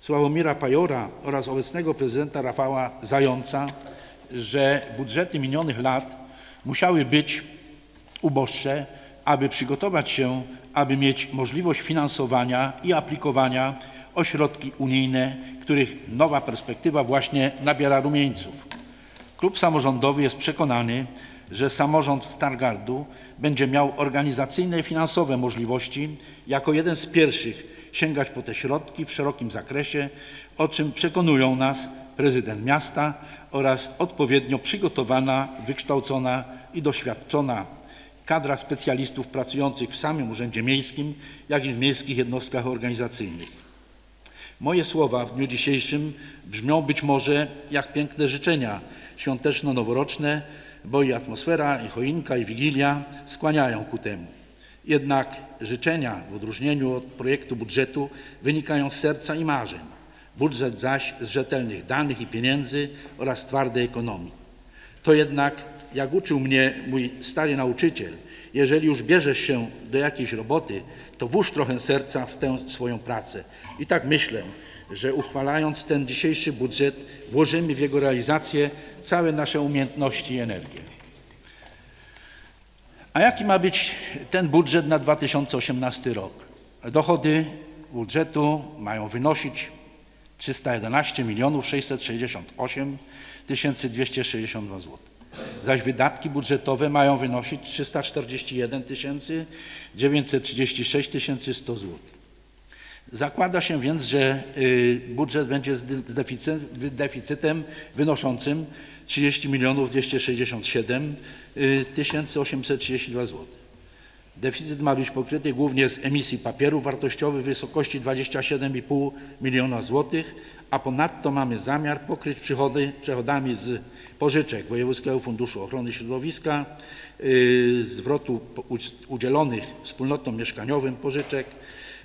Sławomira Pajora oraz obecnego prezydenta Rafała Zająca, że budżety minionych lat musiały być uboższe, aby przygotować się, aby mieć możliwość finansowania i aplikowania o środki unijne, których nowa perspektywa właśnie nabiera rumieńców. Klub samorządowy jest przekonany, że samorząd Stargardu będzie miał organizacyjne i finansowe możliwości jako jeden z pierwszych sięgać po te środki w szerokim zakresie, o czym przekonują nas prezydent miasta oraz odpowiednio przygotowana, wykształcona i doświadczona kadra specjalistów pracujących w samym Urzędzie Miejskim, jak i w miejskich jednostkach organizacyjnych. Moje słowa w dniu dzisiejszym brzmią być może jak piękne życzenia świąteczno-noworoczne, bo i atmosfera, i choinka, i wigilia skłaniają ku temu. Jednak życzenia w odróżnieniu od projektu budżetu wynikają z serca i marzeń. Budżet zaś z rzetelnych danych i pieniędzy oraz twardej ekonomii. To jednak, jak uczył mnie mój stary nauczyciel, jeżeli już bierzesz się do jakiejś roboty, to włóż trochę serca w tę swoją pracę. I tak myślę, że uchwalając ten dzisiejszy budżet, włożymy w jego realizację całe nasze umiejętności i energię. A jaki ma być ten budżet na 2018 rok? Dochody budżetu mają wynosić 311 milionów 668 262 zł. Zaś wydatki budżetowe mają wynosić 341 936 100 zł. Zakłada się więc, że y, budżet będzie z deficytem wynoszącym 30 milionów 267 y, 832 zł. Deficyt ma być pokryty głównie z emisji papierów wartościowych w wysokości 27,5 miliona złotych, a ponadto mamy zamiar pokryć przychody przychodami z pożyczek Wojewódzkiego Funduszu Ochrony Środowiska, yy, zwrotu udzielonych wspólnotom mieszkaniowym pożyczek,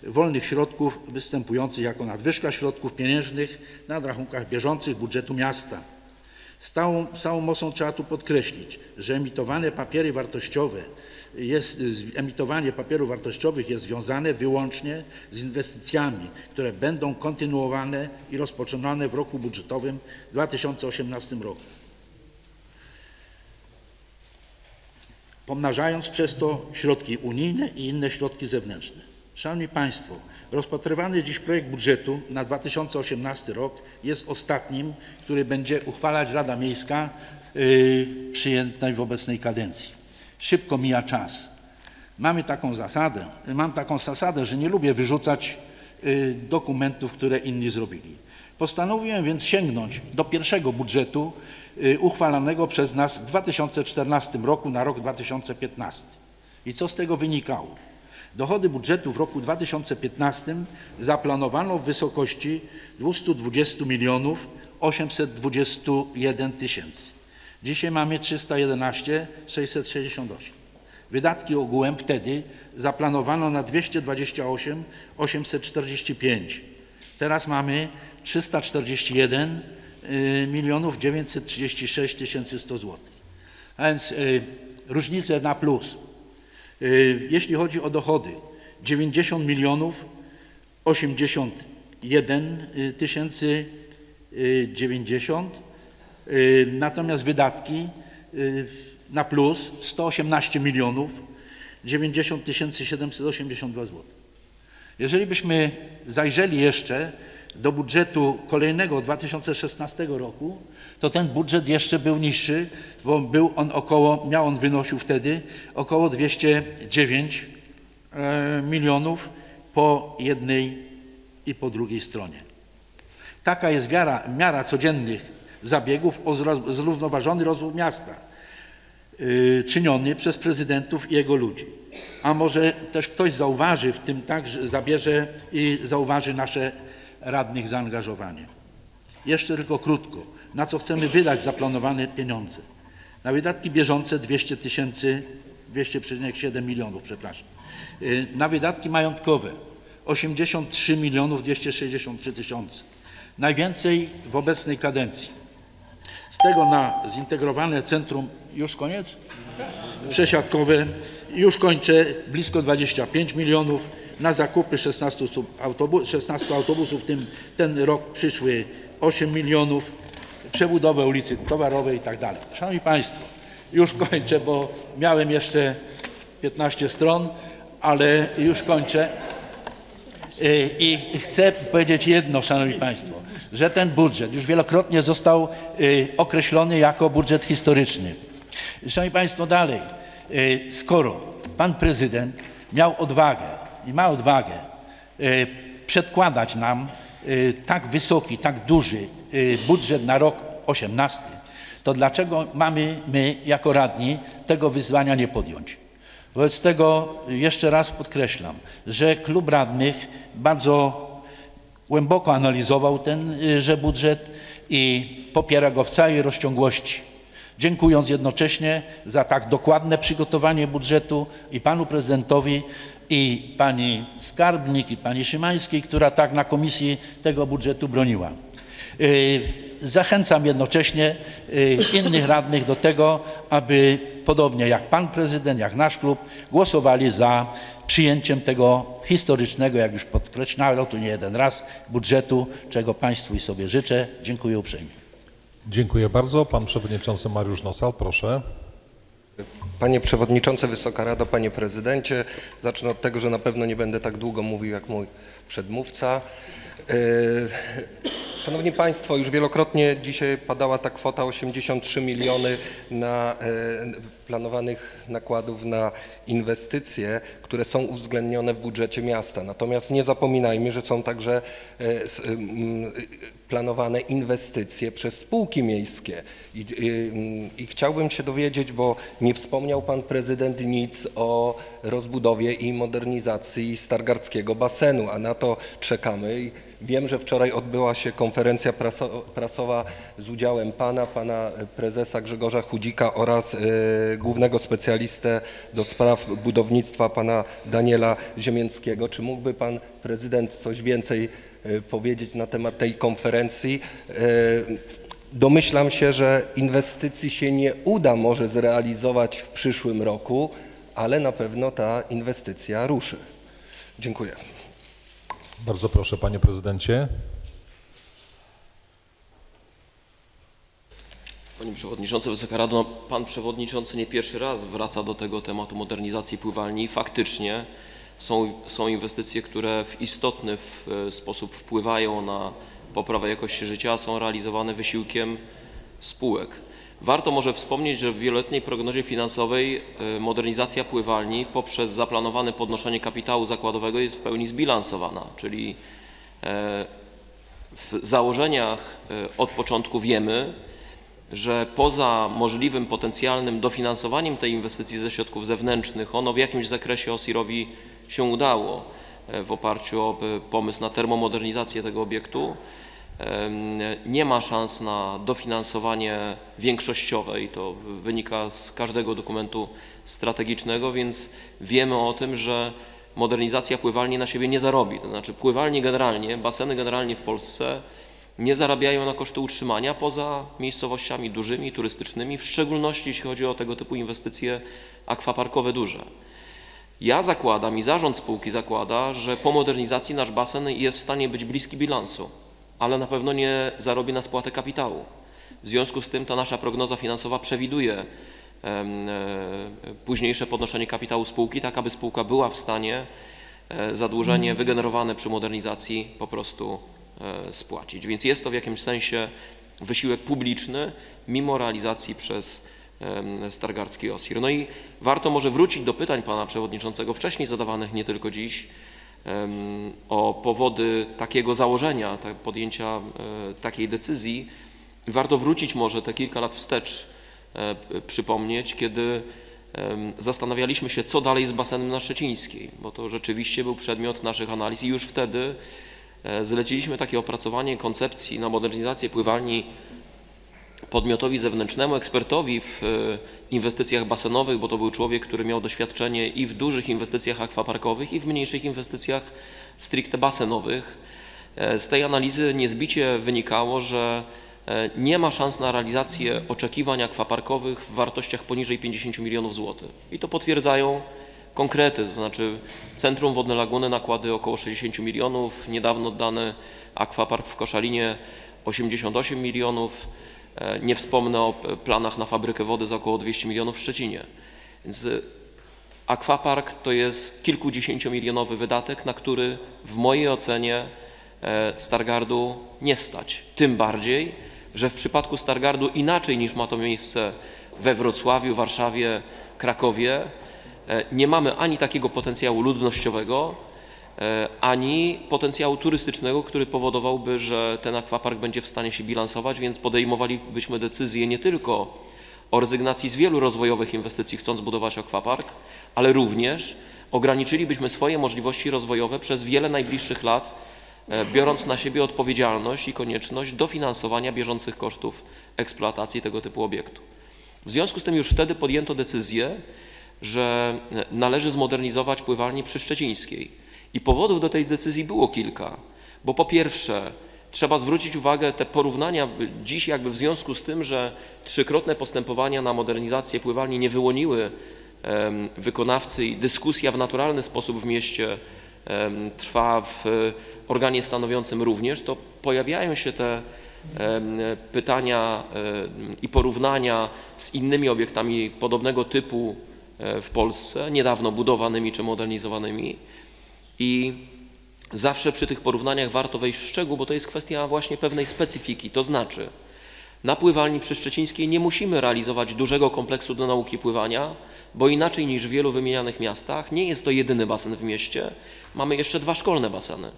wolnych środków występujących jako nadwyżka środków pieniężnych na rachunkach bieżących budżetu miasta. Z całą, całą mocą trzeba tu podkreślić, że emitowane papiery wartościowe jest, emitowanie papierów wartościowych jest związane wyłącznie z inwestycjami, które będą kontynuowane i rozpoczynane w roku budżetowym 2018 roku. Pomnażając przez to środki unijne i inne środki zewnętrzne. Szanowni Państwo, rozpatrywany dziś projekt budżetu na 2018 rok jest ostatnim, który będzie uchwalać Rada Miejska yy, przyjętej w obecnej kadencji. Szybko mija czas. Mamy taką zasadę, mam taką zasadę, że nie lubię wyrzucać y, dokumentów, które inni zrobili. Postanowiłem więc sięgnąć do pierwszego budżetu y, uchwalanego przez nas w 2014 roku na rok 2015. I co z tego wynikało? Dochody budżetu w roku 2015 zaplanowano w wysokości 220 milionów 821 tysięcy. Dzisiaj mamy 311 668. Wydatki ogółem wtedy zaplanowano na 228 845. Teraz mamy 341 y, milionów 936 tysięcy 100 złotych. A więc y, różnice na plus. Y, Jeśli chodzi o dochody, 90 milionów 81 y, tysięcy y, 90, y, natomiast wydatki na plus 118 milionów 90 tysięcy 782 zł. Jeżeli byśmy zajrzeli jeszcze do budżetu kolejnego 2016 roku, to ten budżet jeszcze był niższy, bo był on około, miał on wynosił wtedy około 209 e, milionów po jednej i po drugiej stronie. Taka jest wiara, miara codziennych zabiegów o zrównoważony rozwój miasta y, czyniony przez prezydentów i jego ludzi. A może też ktoś zauważy w tym tak, że zabierze i zauważy nasze radnych zaangażowanie. Jeszcze tylko krótko, na co chcemy wydać zaplanowane pieniądze. Na wydatki bieżące 200 tysięcy, 200,7 milionów, przepraszam. Y, Na wydatki majątkowe 83 milionów 263 tysiące. Najwięcej w obecnej kadencji. Z tego na zintegrowane centrum, już koniec? Przesiadkowe, już kończę, blisko 25 milionów. Na zakupy 16, stu- autobu 16 autobusów, w tym ten rok przyszły 8 milionów. Przebudowę ulicy Towarowej i tak dalej. Szanowni Państwo, już kończę, bo miałem jeszcze 15 stron, ale już kończę. Y, I chcę powiedzieć jedno, Szanowni Państwo, że ten budżet już wielokrotnie został y, określony jako budżet historyczny. Szanowni Państwo, dalej, y, skoro Pan Prezydent miał odwagę i ma odwagę przedkładać nam tak wysoki, tak duży budżet na rok 18, to dlaczego mamy my jako radni tego wyzwania nie podjąć? Wobec tego jeszcze raz podkreślam, że klub radnych bardzo głęboko analizował tenże budżet i popiera go w całej rozciągłości. Dziękując jednocześnie za tak dokładne przygotowanie budżetu i panu prezydentowi, i pani skarbnik, i pani Szymańskiej, która tak na komisji tego budżetu broniła. Y, Zachęcam jednocześnie y, innych radnych do tego, aby podobnie jak pan prezydent, jak nasz klub, głosowali za przyjęciem tego historycznego, jak już podkreślałem tu nie jeden raz, budżetu, czego państwu i sobie życzę. Dziękuję uprzejmie. Dziękuję bardzo. Pan przewodniczący Mariusz Nosal, proszę. Panie Przewodniczący, Wysoka Rado, Panie Prezydencie, zacznę od tego, że na pewno nie będę tak długo mówił jak mój przedmówca. Yy, Szanowni Państwo, już wielokrotnie dzisiaj padała ta kwota 83 miliony na e, planowanych nakładów na inwestycje, które są uwzględnione w budżecie miasta. Natomiast nie zapominajmy, że są także e, planowane inwestycje przez spółki miejskie. I, i, I chciałbym się dowiedzieć, bo nie wspomniał Pan Prezydent nic o rozbudowie i modernizacji Stargardzkiego basenu, a na to czekamy. I wiem, że wczoraj odbyła się konferencja praso, prasowa z udziałem Pana, Pana Prezesa Grzegorza Chudzika oraz e, głównego specjalistę do spraw budownictwa Pana Daniela Ziemięckiego. Czy mógłby Pan Prezydent coś więcej powiedzieć na temat tej konferencji? E, Domyślam się, że inwestycji się nie uda może zrealizować w przyszłym roku, ale na pewno ta inwestycja ruszy. Dziękuję. Bardzo proszę, panie prezydencie. Panie Przewodniczący, Wysoka Rado, no, Pan Przewodniczący nie pierwszy raz wraca do tego tematu modernizacji pływalni. Faktycznie są, są inwestycje, które w istotny e, sposób wpływają na poprawę jakości życia, są realizowane wysiłkiem spółek. Warto może wspomnieć, że w wieloletniej prognozie finansowej e, modernizacja pływalni poprzez zaplanowane podnoszenie kapitału zakładowego jest w pełni zbilansowana, czyli e, w założeniach od początku wiemy, że poza możliwym potencjalnym dofinansowaniem tej inwestycji ze środków zewnętrznych, ono w jakimś zakresie OSIR-owi się udało e, w oparciu o e, pomysł na termomodernizację tego obiektu. Nie ma szans na dofinansowanie większościowe i to wynika z każdego dokumentu strategicznego, więc wiemy o tym, że modernizacja pływalni na siebie nie zarobi. To znaczy pływalnie generalnie, baseny generalnie w Polsce nie zarabiają na koszty utrzymania poza miejscowościami dużymi, turystycznymi, w szczególności jeśli chodzi o tego typu inwestycje akwaparkowe duże. Ja zakładam i zarząd spółki zakłada, że po modernizacji nasz basen jest w stanie być bliski bilansu, ale na pewno nie zarobi na spłatę kapitału. W związku z tym ta nasza prognoza finansowa przewiduje e, późniejsze podnoszenie kapitału spółki, tak aby spółka była w stanie e, zadłużenie wygenerowane przy modernizacji po prostu e, spłacić. Więc jest to w jakimś sensie wysiłek publiczny, mimo realizacji przez Stargardzki OSIR. No i warto może wrócić do pytań pana przewodniczącego, wcześniej zadawanych nie tylko dziś, o powody takiego założenia, podjęcia e, takiej decyzji. Warto wrócić może te kilka lat wstecz, e, przypomnieć, kiedy zastanawialiśmy się, co dalej z basenem na Szczecińskiej, bo to rzeczywiście był przedmiot naszych analiz i już wtedy e, zleciliśmy takie opracowanie koncepcji na modernizację pływalni podmiotowi zewnętrznemu, ekspertowi w e, inwestycjach basenowych, bo to był człowiek, który miał doświadczenie i w dużych inwestycjach akwaparkowych, i w mniejszych inwestycjach stricte basenowych. E, Z tej analizy niezbicie wynikało, że e, nie ma szans na realizację oczekiwań akwaparkowych w wartościach poniżej 50 milionów złotych. I to potwierdzają konkrety, to znaczy Centrum Wodne Laguny nakłady około 60 milionów, niedawno oddany akwapark w Koszalinie 88 milionów, Nie wspomnę o planach na fabrykę wody za około 200 milionów w Szczecinie. Więc y, akwapark to jest kilkudziesięciomilionowy wydatek, na który w mojej ocenie e, Stargardu nie stać. Tym bardziej, że w przypadku Stargardu inaczej niż ma to miejsce we Wrocławiu, Warszawie, Krakowie, e, nie mamy ani takiego potencjału ludnościowego, e, ani potencjału turystycznego, który powodowałby, że ten akwapark będzie w stanie się bilansować, więc podejmowalibyśmy decyzję nie tylko o rezygnacji z wielu rozwojowych inwestycji, chcąc budować akwapark, ale również ograniczylibyśmy swoje możliwości rozwojowe przez wiele najbliższych lat, e, biorąc na siebie odpowiedzialność i konieczność dofinansowania bieżących kosztów eksploatacji tego typu obiektu. W związku z tym już wtedy podjęto decyzję, że e, należy zmodernizować pływalnię przy Szczecińskiej. I powodów do tej decyzji było kilka, bo po pierwsze trzeba zwrócić uwagę te porównania dziś jakby w związku z tym, że trzykrotne postępowania na modernizację pływalni nie wyłoniły wykonawcy i dyskusja w naturalny sposób w mieście trwa w organie stanowiącym również, to pojawiają się te pytania i porównania z innymi obiektami podobnego typu e, w Polsce, niedawno budowanymi czy modernizowanymi. I zawsze przy tych porównaniach warto wejść w szczegół, bo to jest kwestia właśnie pewnej specyfiki. To znaczy, na pływalni przy Szczecińskiej nie musimy realizować dużego kompleksu do nauki pływania, bo inaczej niż w wielu wymienianych miastach, nie jest to jedyny basen w mieście. Mamy jeszcze dwa szkolne baseny.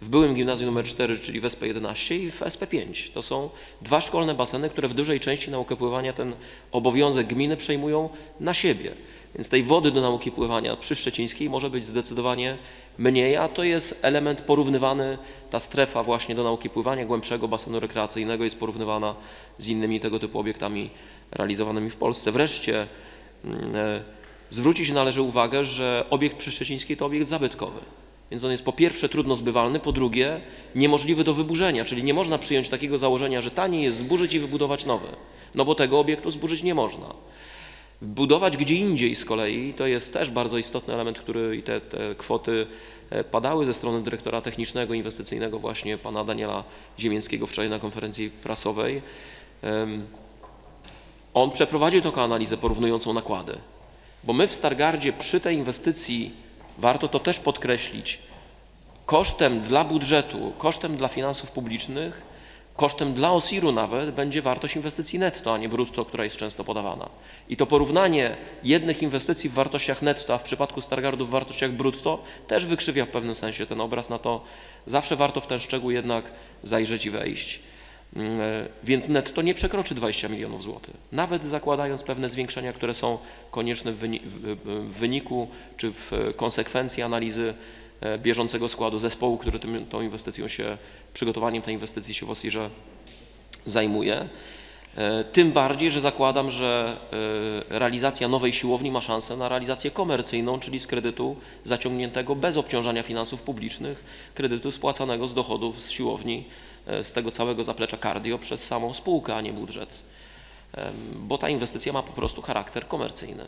W byłym gimnazjum nr 4, czyli w SP11 i w SP5. To są dwa szkolne baseny, które w dużej części naukę pływania ten obowiązek gminy przejmują na siebie. Więc tej wody do nauki pływania przy Szczecińskiej może być zdecydowanie mniej, a to jest element porównywany, ta strefa właśnie do nauki pływania głębszego basenu rekreacyjnego jest porównywana z innymi tego typu obiektami realizowanymi w Polsce. Wreszcie mm, e, zwrócić należy uwagę, że obiekt przy Szczecińskiej to obiekt zabytkowy. Więc on jest po pierwsze trudno zbywalny, po drugie niemożliwy do wyburzenia, czyli nie można przyjąć takiego założenia, że taniej jest zburzyć i wybudować nowy, no bo tego obiektu zburzyć nie można. Budować gdzie indziej z kolei to jest też bardzo istotny element, który i te, te kwoty e, padały ze strony dyrektora technicznego, inwestycyjnego właśnie pana Daniela Ziemińskiego wczoraj na konferencji prasowej. On przeprowadził taką analizę porównującą nakłady, bo my w Stargardzie przy tej inwestycji, warto to też podkreślić, kosztem dla budżetu, kosztem dla finansów publicznych kosztem dla OSIR-u nawet będzie wartość inwestycji netto, a nie brutto, która jest często podawana. I to porównanie jednych inwestycji w wartościach netto, a w przypadku Stargardu w wartościach brutto też wykrzywia w pewnym sensie ten obraz, na to zawsze warto w ten szczegół jednak zajrzeć i wejść. Mm, e, Więc netto nie przekroczy 20 milionów złotych. Nawet zakładając pewne zwiększenia, które są konieczne w wyni- w- w wyniku czy w e, konsekwencji analizy bieżącego składu zespołu, który tym, tą inwestycją się, przygotowaniem tej inwestycji się w OSIRze zajmuje. E, Tym bardziej, że zakładam, że e, realizacja nowej siłowni ma szansę na realizację komercyjną, czyli z kredytu zaciągniętego bez obciążania finansów publicznych, kredytu spłacanego z dochodów z siłowni, e, z tego całego zaplecza cardio przez samą spółkę, a nie budżet. Bo ta inwestycja ma po prostu charakter komercyjny.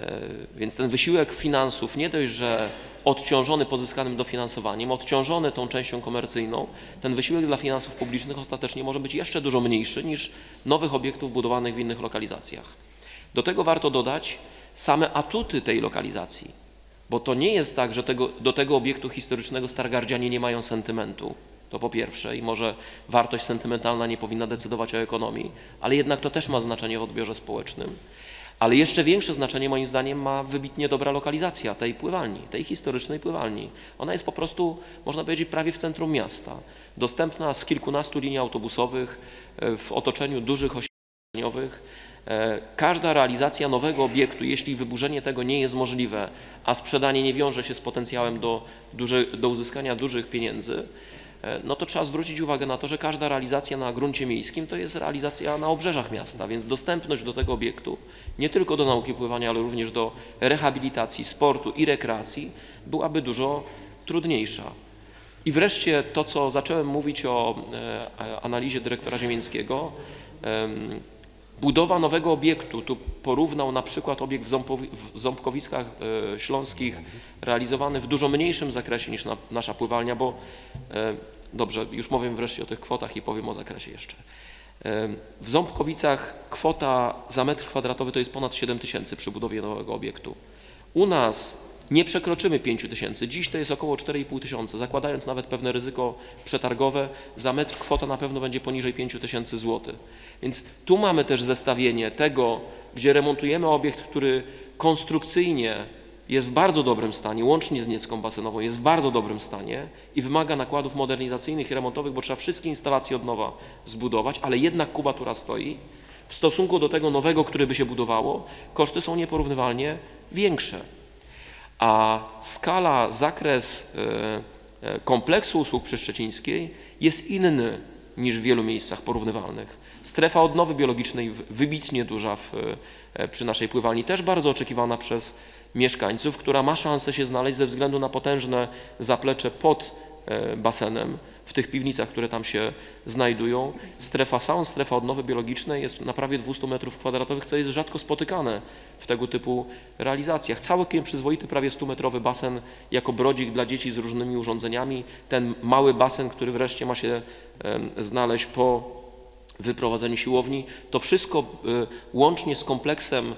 E, Więc ten wysiłek finansów nie dość, że odciążony pozyskanym dofinansowaniem, odciążony tą częścią komercyjną, ten wysiłek dla finansów publicznych ostatecznie może być jeszcze dużo mniejszy niż nowych obiektów budowanych w innych lokalizacjach. Do tego warto dodać same atuty tej lokalizacji, bo to nie jest tak, że tego, do tego obiektu historycznego Stargardzianie nie mają sentymentu. To po pierwsze i może wartość sentymentalna nie powinna decydować o ekonomii, ale jednak to też ma znaczenie w odbiorze społecznym. Ale jeszcze większe znaczenie moim zdaniem ma wybitnie dobra lokalizacja tej pływalni, tej historycznej pływalni. Ona jest po prostu, można powiedzieć, prawie w centrum miasta. Dostępna z kilkunastu linii autobusowych e, w otoczeniu dużych osiedlowych. E, Każda realizacja nowego obiektu, jeśli wyburzenie tego nie jest możliwe, a sprzedanie nie wiąże się z potencjałem do, duże, do uzyskania dużych pieniędzy, no to trzeba zwrócić uwagę na to, że każda realizacja na gruncie miejskim to jest realizacja na obrzeżach miasta, więc dostępność do tego obiektu, nie tylko do nauki pływania, ale również do rehabilitacji, sportu i rekreacji byłaby dużo trudniejsza. I wreszcie to, co zacząłem mówić o e, analizie dyrektora Ziemińskiego, em, budowa nowego obiektu, tu porównał na przykład obiekt w, Ząpowi, w Ząbkowiskach e, Śląskich realizowany w dużo mniejszym zakresie niż na, nasza pływalnia, bo e, dobrze, już powiem wreszcie o tych kwotach i powiem o zakresie jeszcze. E, W Ząbkowicach kwota za metr kwadratowy to jest ponad 7 tysięcy przy budowie nowego obiektu. U nas nie przekroczymy 5 tysięcy. Dziś to jest około 4,5 tysiąca. Zakładając nawet pewne ryzyko przetargowe, za metr kwota na pewno będzie poniżej 5 tysięcy złotych. Więc tu mamy też zestawienie tego, gdzie remontujemy obiekt, który konstrukcyjnie jest w bardzo dobrym stanie, łącznie z Niecką basenową, jest w bardzo dobrym stanie i wymaga nakładów modernizacyjnych i remontowych, bo trzeba wszystkie instalacje od nowa zbudować, ale jednak kubatura stoi. W stosunku do tego nowego, który by się budowało, koszty są nieporównywalnie większe a skala, zakres e, e, kompleksu usług przy Szczecińskiej jest inny niż w wielu miejscach porównywalnych. Strefa odnowy biologicznej wybitnie duża w, e, przy naszej pływalni, też bardzo oczekiwana przez mieszkańców, która ma szansę się znaleźć ze względu na potężne zaplecze pod basenem, w tych piwnicach, które tam się znajdują. Strefa sound, strefa odnowy biologicznej jest na prawie 200 metrów kwadratowych, co jest rzadko spotykane w tego typu realizacjach. Całkiem przyzwoity, prawie 100-metrowy basen jako brodzik dla dzieci z różnymi urządzeniami. Ten mały basen, który wreszcie ma się znaleźć po wyprowadzeniu siłowni. To wszystko y, łącznie z kompleksem em,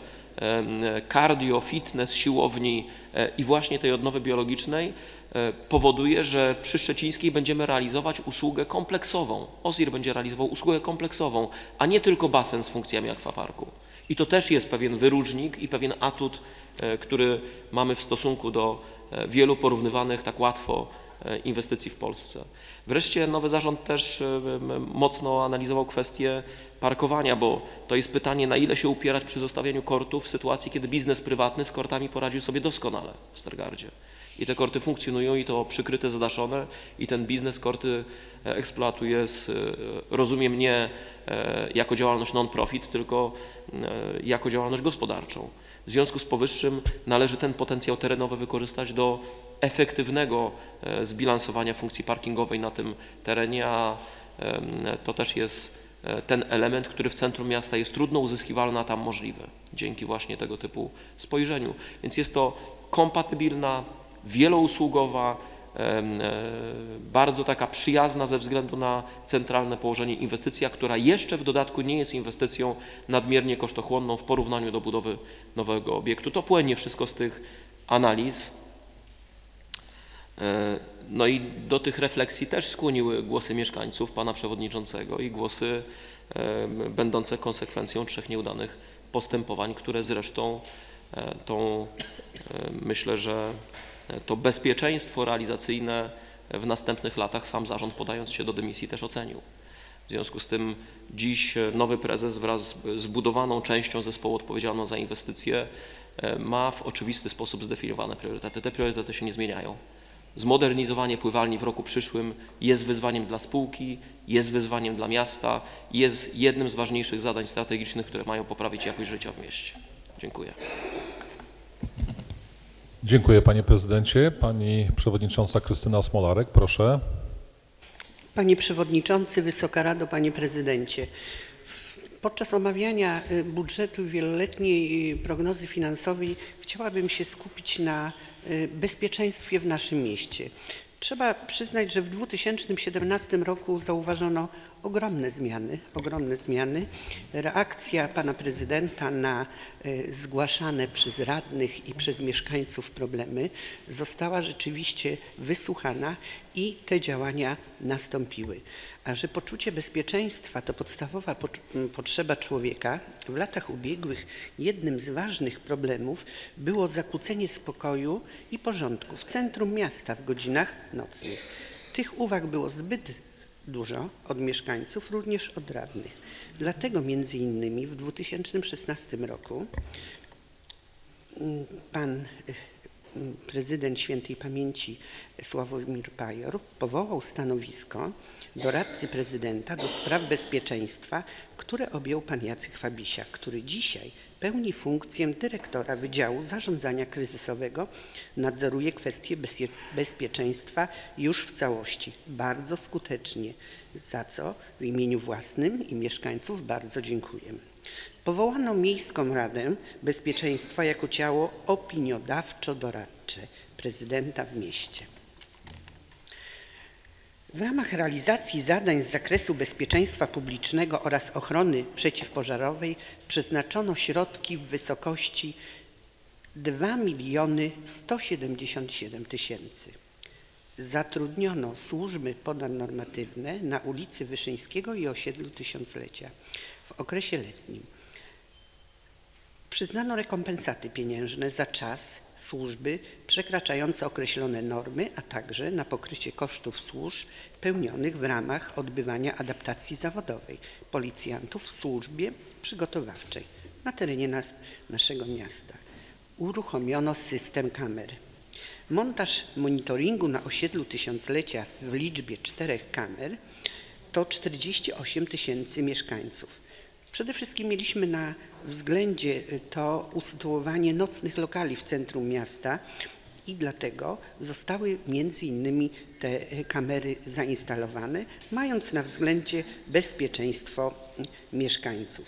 cardio, fitness, siłowni e, i właśnie tej odnowy biologicznej e, powoduje, że przy Szczecińskiej będziemy realizować usługę kompleksową. OSIR będzie realizował usługę kompleksową, a nie tylko basen z funkcjami akwaparku. I to też jest pewien wyróżnik i pewien atut, e, który mamy w stosunku do wielu porównywanych tak łatwo inwestycji w Polsce. Wreszcie nowy zarząd też mocno analizował kwestię parkowania, bo to jest pytanie, na ile się upierać przy zostawieniu kortów w sytuacji, kiedy biznes prywatny z kortami poradził sobie doskonale w Stargardzie. I te korty funkcjonują i to przykryte, zadaszone i ten biznes korty e, eksploatuje z, e, rozumiem nie e, jako działalność non-profit, tylko jako działalność gospodarczą. W związku z powyższym należy ten potencjał terenowy wykorzystać do efektywnego zbilansowania funkcji parkingowej na tym terenie, a to też jest ten element, który w centrum miasta jest trudno uzyskiwalny, a tam możliwy, dzięki właśnie tego typu spojrzeniu. Więc jest to kompatybilna, wielousługowa, e, bardzo taka przyjazna ze względu na centralne położenie inwestycja, która jeszcze w dodatku nie jest inwestycją nadmiernie kosztochłonną w porównaniu do budowy nowego obiektu. To płynie wszystko z tych analiz. E, No i do tych refleksji też skłoniły głosy mieszkańców, pana przewodniczącego i głosy e, będące konsekwencją trzech nieudanych postępowań, które zresztą e, tą, e, myślę, że to bezpieczeństwo realizacyjne w następnych latach sam zarząd podając się do dymisji też ocenił. W związku z tym dziś nowy prezes wraz z zbudowaną częścią zespołu odpowiedzialną za inwestycje e, ma w oczywisty sposób zdefiniowane priorytety. Te priorytety się nie zmieniają. Zmodernizowanie pływalni w roku przyszłym jest wyzwaniem dla spółki, jest wyzwaniem dla miasta, jest jednym z ważniejszych zadań strategicznych, które mają poprawić jakość życia w mieście. Dziękuję. Dziękuję panie prezydencie. Pani przewodnicząca Krystyna Smolarek, proszę. Panie Przewodniczący, Wysoka Rado, Panie Prezydencie. Podczas omawiania y, budżetu i wieloletniej y, prognozy finansowej chciałabym się skupić na bezpieczeństwie w naszym mieście. Trzeba przyznać, że w 2017 roku zauważono ogromne zmiany, ogromne zmiany. Reakcja pana prezydenta na y, zgłaszane przez radnych i przez mieszkańców problemy została rzeczywiście wysłuchana i te działania nastąpiły. A że poczucie bezpieczeństwa to podstawowa potrzeba człowieka, w latach ubiegłych jednym z ważnych problemów było zakłócenie spokoju i porządku w centrum miasta w godzinach nocnych. Tych uwag było zbyt dużo od mieszkańców, również od radnych. Dlatego między innymi w 2016 roku mm, pan mm, prezydent świętej pamięci Sławomir Pajor powołał stanowisko doradcy prezydenta do spraw bezpieczeństwa, które objął pan Jacek Fabisiak, który dzisiaj pełni funkcję dyrektora Wydziału Zarządzania Kryzysowego, nadzoruje kwestie bezpieczeństwa już w całości, bardzo skutecznie, za co w imieniu własnym i mieszkańców bardzo dziękuję. Powołano Miejską Radę Bezpieczeństwa jako ciało opiniodawczo-doradcze prezydenta w mieście. W ramach realizacji zadań z zakresu bezpieczeństwa publicznego oraz ochrony przeciwpożarowej przeznaczono środki w wysokości 2 miliony 177 tysięcy. Zatrudniono służby ponadnormatywne na ulicy Wyszyńskiego i osiedlu Tysiąclecia w okresie letnim. Przyznano rekompensaty pieniężne za czas służby przekraczające określone normy, a także na pokrycie kosztów służb pełnionych w ramach odbywania adaptacji zawodowej policjantów w służbie przygotowawczej na terenie nas, naszego miasta. Uruchomiono system kamer. Montaż monitoringu na osiedlu Tysiąclecia w liczbie czterech kamer to 48 tysięcy mieszkańców. Przede wszystkim mieliśmy na względzie y, to usytuowanie nocnych lokali w centrum miasta i dlatego zostały między innymi te y, kamery zainstalowane, mając na względzie bezpieczeństwo y, mieszkańców.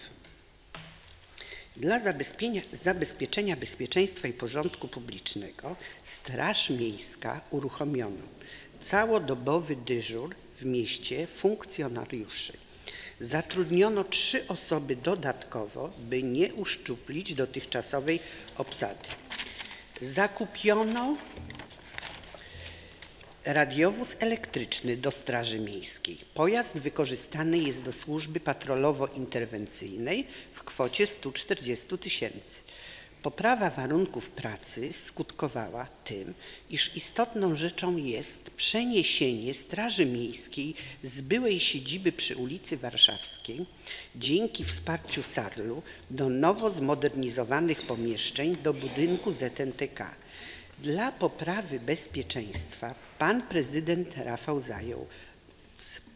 Dla zabezpieczenia, zabezpieczenia bezpieczeństwa i porządku publicznego Straż Miejska uruchomiono całodobowy dyżur w mieście funkcjonariuszy Zatrudniono trzy osoby dodatkowo, by nie uszczuplić dotychczasowej obsady. Zakupiono radiowóz elektryczny do Straży Miejskiej. Pojazd wykorzystany jest do służby patrolowo-interwencyjnej w kwocie 140 tysięcy. Poprawa warunków pracy skutkowała tym, iż istotną rzeczą jest przeniesienie Straży Miejskiej z byłej siedziby przy ulicy Warszawskiej dzięki wsparciu Sarlu do nowo zmodernizowanych pomieszczeń do budynku ZNTK. Dla poprawy bezpieczeństwa pan prezydent Rafał Zajął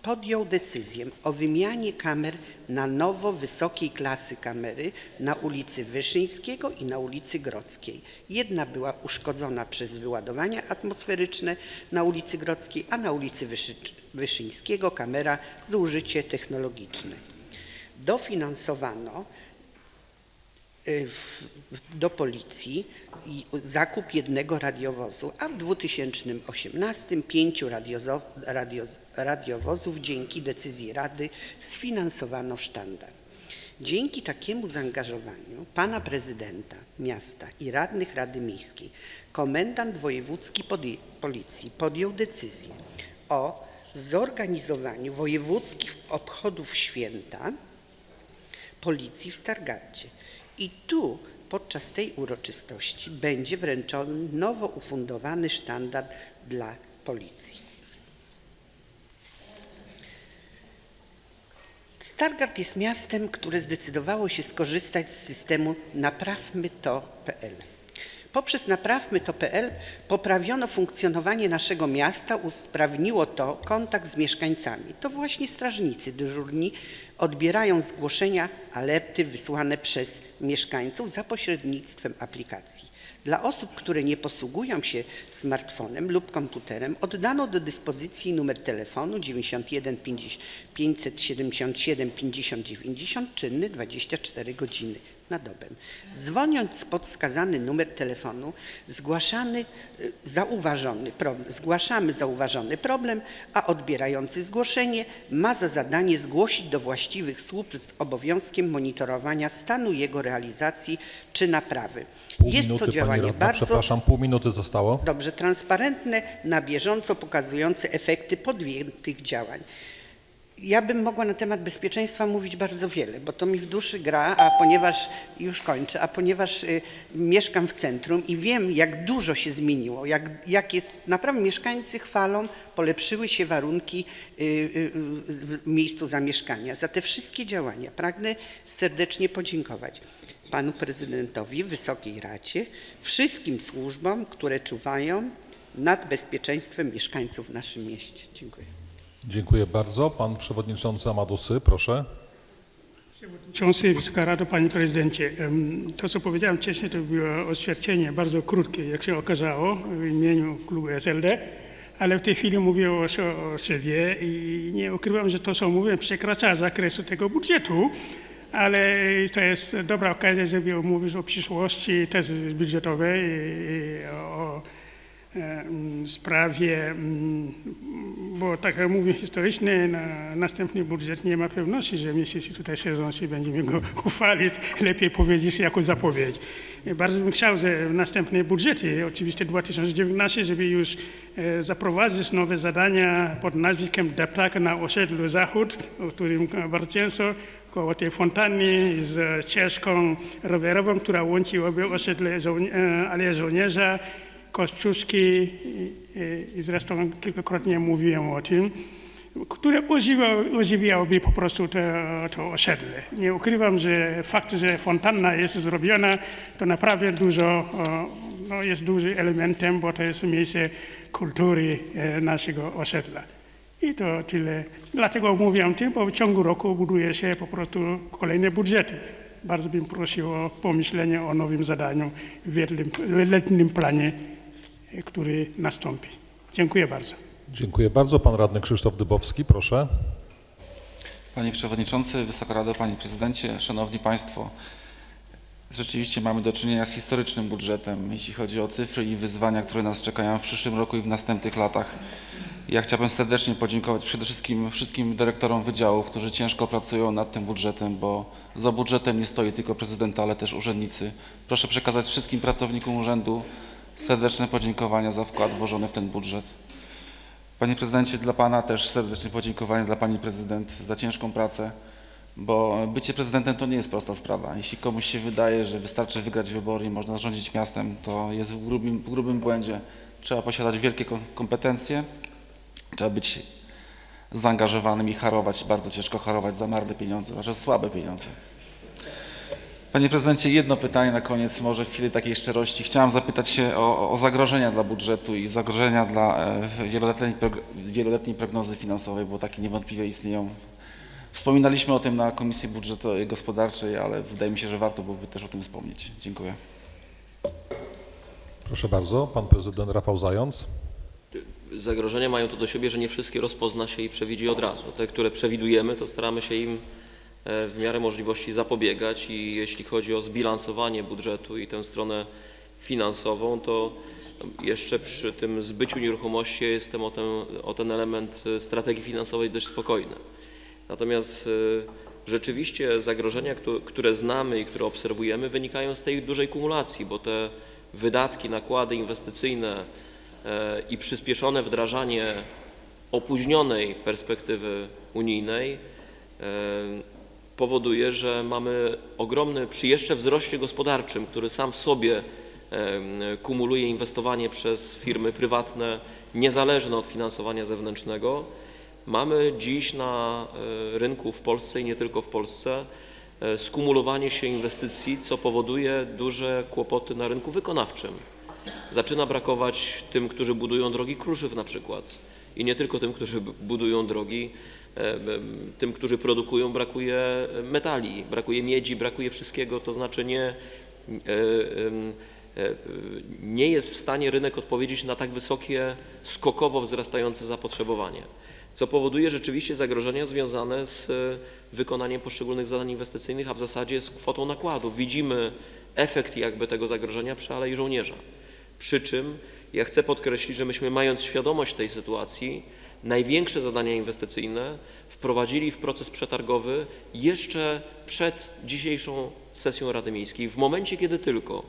podjął decyzję o wymianie kamer na nowo wysokiej klasy kamery na ulicy Wyszyńskiego i na ulicy Grodzkiej. Jedna była uszkodzona przez wyładowania atmosferyczne na ulicy Grodzkiej, a na ulicy Wyszy Wyszyńskiego kamera zużycie technologiczne. Dofinansowano Y, do policji zakup jednego radiowozu, a w 2018 pięciu radiozo, radio, radiowozów dzięki decyzji Rady sfinansowano sztandar. Dzięki takiemu zaangażowaniu pana prezydenta miasta i radnych Rady Miejskiej, komendant wojewódzki policji podjął decyzję o zorganizowaniu wojewódzkich obchodów święta policji w Stargardzie. I tu podczas tej uroczystości będzie wręczony nowo ufundowany sztandar dla policji. Stargard jest miastem, które zdecydowało się skorzystać z systemu naprawmy to.pl. Poprzez naprawmy to.pl poprawiono funkcjonowanie naszego miasta, usprawniło to kontakt z mieszkańcami. To właśnie strażnicy dyżurni odbierają zgłoszenia, alerty wysłane przez mieszkańców za pośrednictwem aplikacji. Dla osób, które nie posługują się smartfonem lub komputerem, oddano do dyspozycji numer telefonu 91 50 577 50 90 czynny 24 godziny na dobę. Dzwoniąc pod wskazany numer telefonu, zgłaszany, y, zauważony problem, zgłaszamy zauważony problem, a odbierający zgłoszenie ma za zadanie zgłosić do właściwych służb z obowiązkiem monitorowania stanu jego realizacji czy naprawy. Pół Jest minuty, to działanie radna, bardzo Przepraszam, pół minuty zostało. Dobrze, transparentne, na bieżąco pokazujące efekty podjętych działań. Ja bym mogła na temat bezpieczeństwa mówić bardzo wiele, bo to mi w duszy gra, a ponieważ, już kończę, a ponieważ y, mieszkam w centrum i wiem, jak dużo się zmieniło, jak, jak jest, naprawdę mieszkańcy chwalą, polepszyły się warunki y, y, y, w miejscu zamieszkania. Za te wszystkie działania pragnę serdecznie podziękować panu prezydentowi, Wysokiej Radzie, wszystkim służbom, które czuwają nad bezpieczeństwem mieszkańców w naszym mieście. Dziękuję. Dziękuję bardzo. Pan przewodniczący Amadusy, proszę. Przewodniczący, Wysoka Rado, Panie Prezydencie. To, co powiedziałem wcześniej, to było oświadczenie bardzo krótkie, jak się okazało, w imieniu klubu SLD, ale w tej chwili mówię o, o siebie i nie ukrywam, że to, co mówię, przekracza zakresu tego budżetu, ale to jest dobra okazja, żeby mówić o przyszłości też budżetowej o sprawie, bo tak jak mówię historycznie, na następny budżet nie ma pewności, że miesięcy tutaj siedzą i będziemy go uchwalić, lepiej powiedzieć jako zapowiedź. Bardzo bym chciał, że w następnej budżecie, oczywiście 2019, żeby już e, zaprowadzić nowe zadania pod nazwiskiem deptak na osiedlu Zachód, o którym bardzo często koło tej fontanny z ścieżką rowerową, która łączyłaby osiedle żołni- e, Żołnierza, Kościuszki i, zresztą kilkakrotnie mówiłem o tym, które ożywiało, ożywiałoby po prostu to, to osiedle. Nie ukrywam, że fakt, że fontanna jest zrobiona, to naprawdę dużo, no jest dużym elementem, bo to jest miejsce kultury e, naszego osiedla. I to tyle. Dlatego mówię tym, bo w ciągu roku buduje się po prostu kolejne budżety. Bardzo bym prosił o pomyślenie o nowym zadaniu w letnim planie, który nastąpi. Dziękuję bardzo. Dziękuję bardzo. Pan radny Krzysztof Dybowski, proszę. Panie Przewodniczący, Wysoka Rado, Panie Prezydencie, Szanowni Państwo. Rzeczywiście mamy do czynienia z historycznym budżetem, jeśli chodzi o cyfry i wyzwania, które nas czekają w przyszłym roku i w następnych latach. Ja chciałbym serdecznie podziękować przede wszystkim wszystkim dyrektorom wydziałów, którzy ciężko pracują nad tym budżetem, bo za budżetem nie stoi tylko prezydent, ale też urzędnicy. Proszę przekazać wszystkim pracownikom urzędu serdeczne podziękowania za wkład włożony w ten budżet. Panie prezydencie, dla pana też serdeczne podziękowania dla pani prezydent za ciężką pracę, bo bycie prezydentem to nie jest prosta sprawa. Jeśli komuś się wydaje, że wystarczy wygrać wybory i można rządzić miastem, to jest w grubym, w grubym błędzie. Trzeba posiadać wielkie kom- kompetencje, trzeba być zaangażowanym i harować, bardzo ciężko harować za marne pieniądze, znaczy słabe pieniądze. Panie prezydencie, jedno pytanie na koniec, może w chwili takiej szczerości. Chciałem zapytać się o, o zagrożenia dla budżetu i zagrożenia dla e, wieloletniej, wieloletniej prognozy finansowej, bo takie niewątpliwie istnieją. Wspominaliśmy o tym na Komisji Budżetowej Gospodarczej, ale wydaje mi się, że warto byłoby też o tym wspomnieć. Dziękuję. Proszę bardzo. Pan prezydent Rafał Zając. Zagrożenia mają to do siebie, że nie wszystkie rozpozna się i przewidzi od razu. Te, które przewidujemy, to staramy się im w miarę możliwości zapobiegać i jeśli chodzi o zbilansowanie budżetu i tę stronę finansową, to jeszcze przy tym zbyciu nieruchomości jestem o ten, o ten element e, strategii finansowej dość spokojny. Natomiast rzeczywiście zagrożenia, któ- które znamy i które obserwujemy, wynikają z tej dużej kumulacji, bo te wydatki, nakłady inwestycyjne e, i przyspieszone wdrażanie opóźnionej perspektywy unijnej e, powoduje, że mamy ogromny, przy jeszcze wzroście gospodarczym, który sam w sobie kumuluje inwestowanie przez firmy prywatne, niezależne od finansowania zewnętrznego, mamy dziś na e, rynku w Polsce i nie tylko w Polsce e, skumulowanie się inwestycji, co powoduje duże kłopoty na rynku wykonawczym. Zaczyna brakować tym, którzy budują drogi kruszyw na przykład i nie tylko tym, którzy budują drogi, tym, którzy produkują, brakuje metali, brakuje miedzi, brakuje wszystkiego, to znaczy nie, e, e, nie jest w stanie rynek odpowiedzieć na tak wysokie, skokowo wzrastające zapotrzebowanie, co powoduje rzeczywiście zagrożenia związane z e, wykonaniem poszczególnych zadań inwestycyjnych, a w zasadzie z kwotą nakładów. Widzimy efekt jakby tego zagrożenia przy Alei Żołnierza. Przy czym ja chcę podkreślić, że myśmy mając świadomość tej sytuacji, największe zadania inwestycyjne wprowadzili w proces przetargowy jeszcze przed dzisiejszą sesją Rady Miejskiej. W momencie, kiedy tylko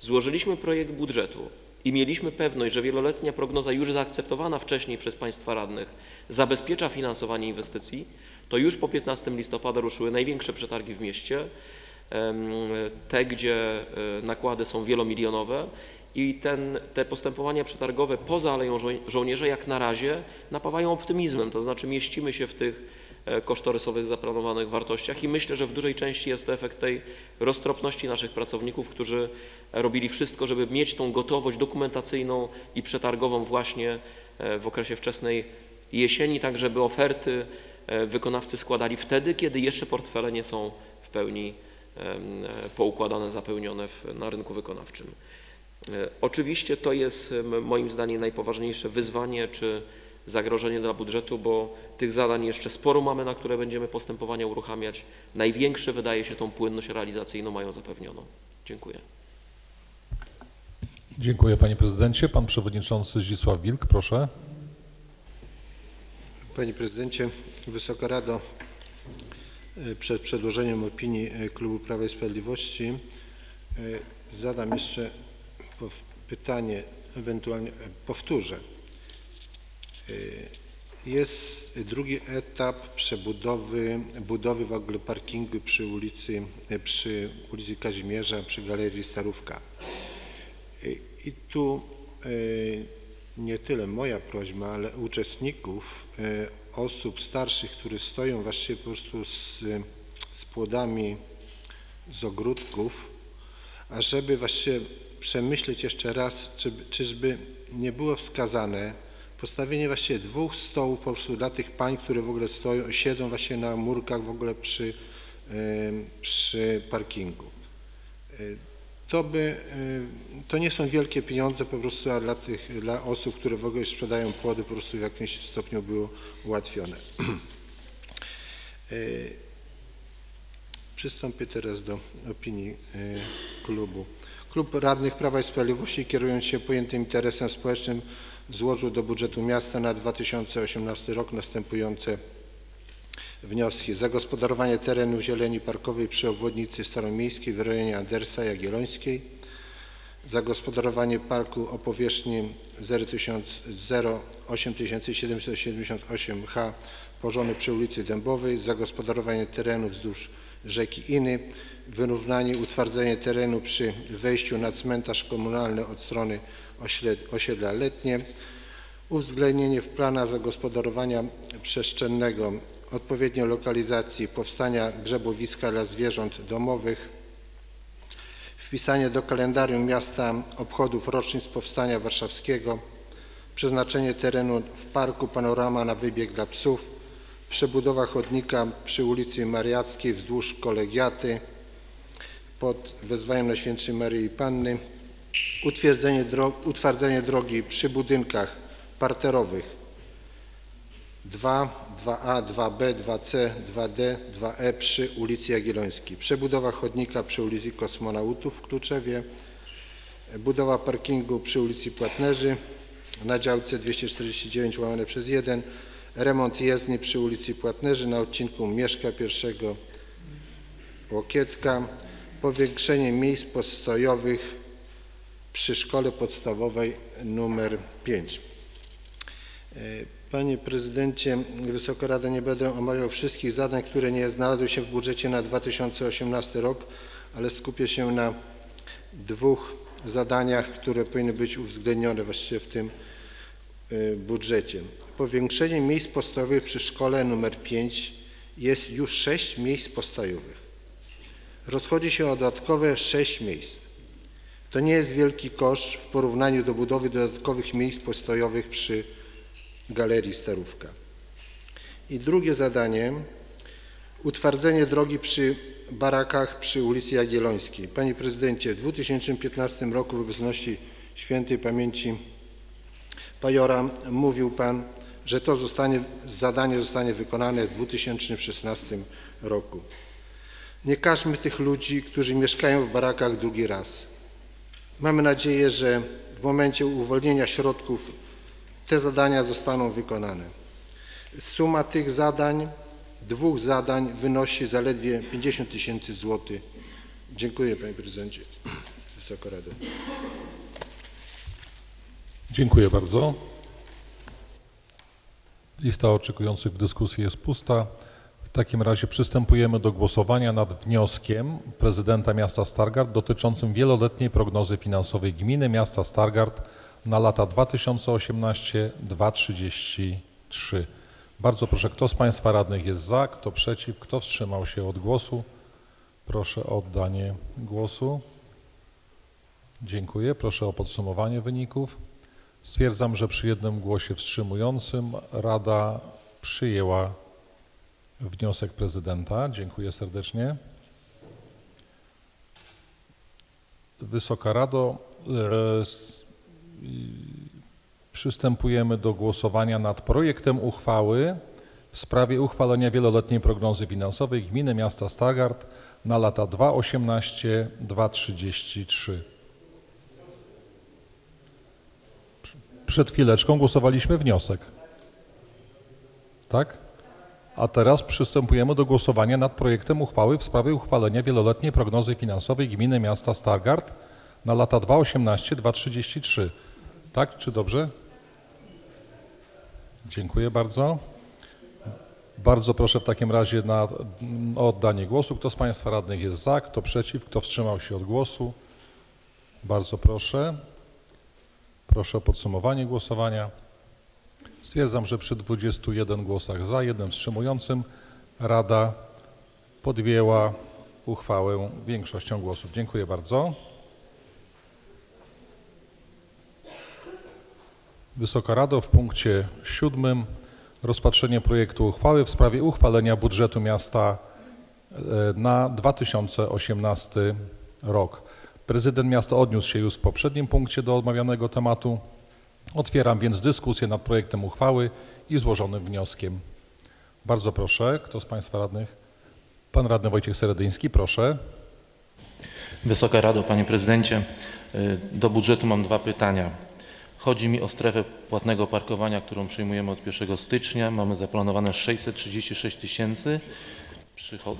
złożyliśmy projekt budżetu i mieliśmy pewność, że wieloletnia prognoza już zaakceptowana wcześniej przez Państwa radnych zabezpiecza finansowanie inwestycji, to już po 15 listopada ruszyły największe przetargi w mieście, te, gdzie e, nakłady są wielomilionowe i ten, te postępowania przetargowe poza Aleją Żo- Żołnierza jak na razie napawają optymizmem, to znaczy mieścimy się w tych e, kosztorysowych zaplanowanych wartościach i myślę, że w dużej części jest to efekt tej roztropności naszych pracowników, którzy robili wszystko, żeby mieć tą gotowość dokumentacyjną i przetargową właśnie e, w okresie wczesnej jesieni, tak żeby oferty e, wykonawcy składali wtedy, kiedy jeszcze portfele nie są w pełni poukładane, zapełnione w, na rynku wykonawczym. E, Oczywiście to jest moim zdaniem najpoważniejsze wyzwanie czy zagrożenie dla budżetu, bo tych zadań jeszcze sporo mamy, na które będziemy postępowania uruchamiać. Największe wydaje się tą płynność realizacyjną mają zapewnioną. Dziękuję. Dziękuję panie prezydencie. Pan przewodniczący Zdzisław Wilk, proszę. Panie Prezydencie, Wysoka Rado, e, przed przedłożeniem opinii e, Klubu Prawa i Sprawiedliwości zadam jeszcze pytanie, ewentualnie e, powtórzę. E, Jest drugi etap przebudowy, budowy w ogóle parkingu przy ulicy, e, przy ulicy Kazimierza, przy Galerii Starówka. I- tu nie tyle moja prośba, ale uczestników, osób starszych, które stoją właściwie po prostu z, z płodami z ogródków, ażeby właściwie przemyśleć jeszcze raz, czy, czyżby nie było wskazane postawienie właściwie dwóch stołów po prostu dla tych pań, które w ogóle stoją, siedzą właśnie na murkach w ogóle przy, e, przy parkingu. E, to by, y, to nie są wielkie pieniądze po prostu, a dla tych, dla osób, które w ogóle sprzedają płody po prostu w jakimś stopniu było ułatwione. Y, Przystąpię teraz do opinii klubu. Klub Radnych Prawa i Sprawiedliwości kierując się pojętym interesem społecznym złożył do budżetu miasta na 2018 rok następujące wnioski. Zagospodarowanie terenu zieleni parkowej przy obwodnicy staromiejskiej w rejonie Andersa Jagiellońskiej. Zagospodarowanie parku o powierzchni 8778 ha położony przy ulicy Dębowej. Zagospodarowanie terenu wzdłuż rzeki Iny. Wyrównanie, utwardzenie terenu przy wejściu na cmentarz komunalny od strony osiedla Letnie uwzględnienie w planach zagospodarowania przestrzennego odpowiednio lokalizacji powstania grzebowiska dla zwierząt domowych, wpisanie do kalendarium miasta obchodów rocznic powstania warszawskiego, przeznaczenie terenu w parku Panorama na wybieg dla psów, przebudowa chodnika przy ulicy Mariackiej wzdłuż kolegiaty pod wezwaniem Najświętszej Maryi Panny, utwierdzenie dro utwardzenie drogi przy budynkach parterowych. 2, 2A, 2B, 2C, 2D, 2E przy ulicy Jagiellońskiej, przebudowa chodnika przy ulicy Kosmonautów w Kluczewie, budowa parkingu przy ulicy Płatnerzy na działce 249 łamane przez 1, remont jezdni przy ulicy Płatnerzy na odcinku Mieszka I Łokietka, powiększenie miejsc postojowych przy szkole podstawowej numer 5. E, Panie Prezydencie, Wysoka Rada, nie będę omawiał wszystkich zadań, które nie znalazły się w budżecie na 2018 rok, ale skupię się na dwóch zadaniach, które powinny być uwzględnione właściwie w tym y, budżecie. Powiększenie miejsc postojowych przy szkole nr 5 jest już 6 miejsc postojowych. Rozchodzi się o dodatkowe 6 miejsc. To nie jest wielki koszt w porównaniu do budowy dodatkowych miejsc postojowych przy Galerii Starówka. I drugie zadanie, utwardzenie drogi przy barakach przy ulicy Jagiellońskiej. Panie Prezydencie, w 2015 roku w obecności świętej pamięci Pajora mówił Pan, że to zostanie, zadanie zostanie wykonane w 2016 roku. Nie każmy tych ludzi, którzy mieszkają w barakach drugi raz. Mamy nadzieję, że w momencie uwolnienia środków te zadania zostaną wykonane. Suma tych zadań, dwóch zadań wynosi zaledwie 50 tysięcy złotych. Dziękuję Panie Prezydencie. Wysoka Rado. Dziękuję bardzo. Lista oczekujących w dyskusji jest pusta. W takim razie przystępujemy do głosowania nad wnioskiem prezydenta miasta Stargard dotyczącym wieloletniej prognozy finansowej gminy miasta Stargard na lata 2018-2033. Bardzo proszę, kto z Państwa radnych jest za, kto przeciw, kto wstrzymał się od głosu? Proszę o oddanie głosu. Dziękuję. Proszę o podsumowanie wyników. Stwierdzam, że przy jednym głosie wstrzymującym Rada przyjęła wniosek prezydenta. Dziękuję serdecznie. Wysoka Rado, przystępujemy do głosowania nad projektem uchwały w sprawie uchwalenia wieloletniej prognozy finansowej gminy miasta Stargard na lata 2018-2033. Przed chwileczką głosowaliśmy wniosek. Tak? A teraz przystępujemy do głosowania nad projektem uchwały w sprawie uchwalenia wieloletniej prognozy finansowej gminy miasta Stargard na lata 2018-2033. Tak, czy dobrze? Dziękuję bardzo. Bardzo proszę w takim razie na, o oddanie głosu. Kto z Państwa radnych jest za, kto przeciw, kto wstrzymał się od głosu? Bardzo proszę. Proszę o podsumowanie głosowania. Stwierdzam, że przy 21 głosach za, jednym wstrzymującym Rada podjęła uchwałę większością głosów. Dziękuję bardzo. Wysoka Rado, w punkcie siódmym rozpatrzenie projektu uchwały w sprawie uchwalenia budżetu miasta e, na 2018 rok. Prezydent miasta odniósł się już w poprzednim punkcie do omawianego tematu. Otwieram więc dyskusję nad projektem uchwały i złożonym wnioskiem. Bardzo proszę, kto z Państwa radnych? Pan radny Wojciech Seredyński, proszę. Wysoka Rado, Panie Prezydencie, y, do budżetu mam dwa pytania. Chodzi mi o strefę płatnego parkowania, którą przyjmujemy od 1 stycznia. Mamy zaplanowane 636 tysięcy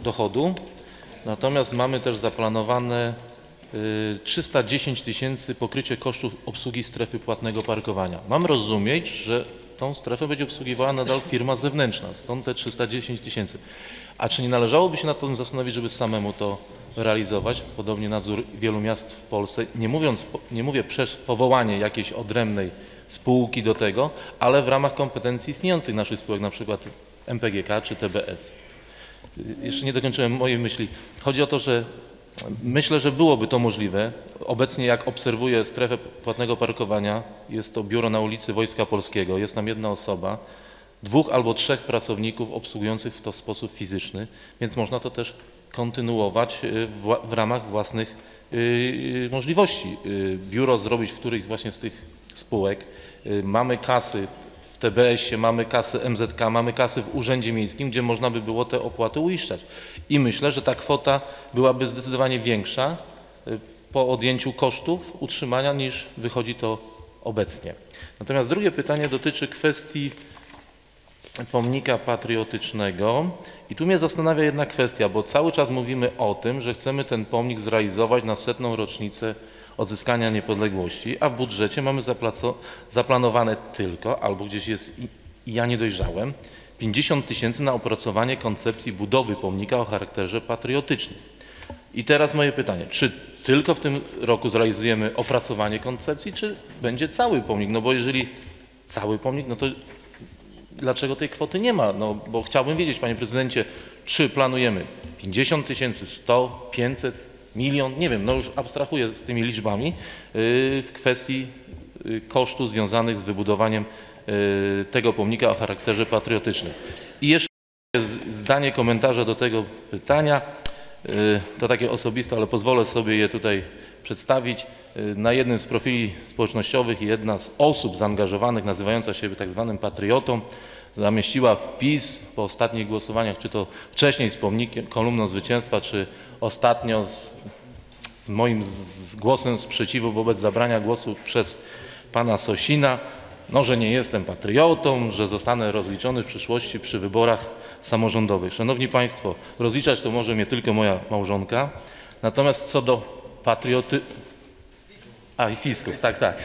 dochodu, natomiast mamy też zaplanowane 310 tysięcy pokrycie kosztów obsługi strefy płatnego parkowania. Mam rozumieć, że tą strefę będzie obsługiwała nadal firma zewnętrzna, stąd te 310 tysięcy. A czy nie należałoby się nad tym zastanowić, żeby samemu to realizować? Podobnie nadzór wielu miast w Polsce, nie mówiąc, nie mówię przez powołanie jakiejś odrębnej spółki do tego, ale w ramach kompetencji istniejących naszych spółek, na przykład MPGK czy TBS. Jeszcze nie dokończyłem mojej myśli. Chodzi o to, że Myślę, że byłoby to możliwe. Obecnie jak obserwuję strefę płatnego parkowania, jest to biuro na ulicy Wojska Polskiego, jest tam jedna osoba, dwóch albo trzech pracowników obsługujących w to sposób fizyczny, więc można to też kontynuować y, w, w ramach własnych y, y, możliwości. Biuro zrobić w którejś właśnie z tych spółek. Mamy kasy TBS-ie, mamy kasy MZK, mamy kasy w Urzędzie Miejskim, gdzie można by było te opłaty uiszczać. I myślę, że ta kwota byłaby zdecydowanie większa y, po odjęciu kosztów utrzymania niż wychodzi to obecnie. Natomiast drugie pytanie dotyczy kwestii pomnika patriotycznego. I tu mnie zastanawia jedna kwestia, bo cały czas mówimy o tym, że chcemy ten pomnik zrealizować na setną rocznicę odzyskania niepodległości, a w budżecie mamy zaplanowane tylko, albo gdzieś jest i ja nie dojrzałem, 50 tysięcy na opracowanie koncepcji budowy pomnika o charakterze patriotycznym. I teraz moje pytanie, czy tylko w tym roku zrealizujemy opracowanie koncepcji, czy będzie cały pomnik? No bo jeżeli cały pomnik, no to dlaczego tej kwoty nie ma? No bo chciałbym wiedzieć, panie prezydencie, czy planujemy 50 tysięcy, 100, 500, milion, nie wiem, no już abstrahuję z tymi liczbami yy, w kwestii yy, kosztu związanych z wybudowaniem yy, tego pomnika o charakterze patriotycznym. I jeszcze zdanie komentarza do tego pytania. Y, To takie osobiste, ale pozwolę sobie je tutaj przedstawić. Y, Na jednym z profili społecznościowych jedna z osób zaangażowanych, nazywająca się tak zwanym patriotą, zamieściła wpis po ostatnich głosowaniach, czy to wcześniej z pomnikiem, kolumną zwycięstwa, czy ostatnio z, z moim z- głosem sprzeciwu wobec zabrania głosu przez pana Sosina, no, że nie jestem patriotą, że zostanę rozliczony w przyszłości przy wyborach samorządowych. Szanowni Państwo, rozliczać to może mnie tylko moja małżonka, natomiast co do patrioty... A, i fiskus, tak, tak.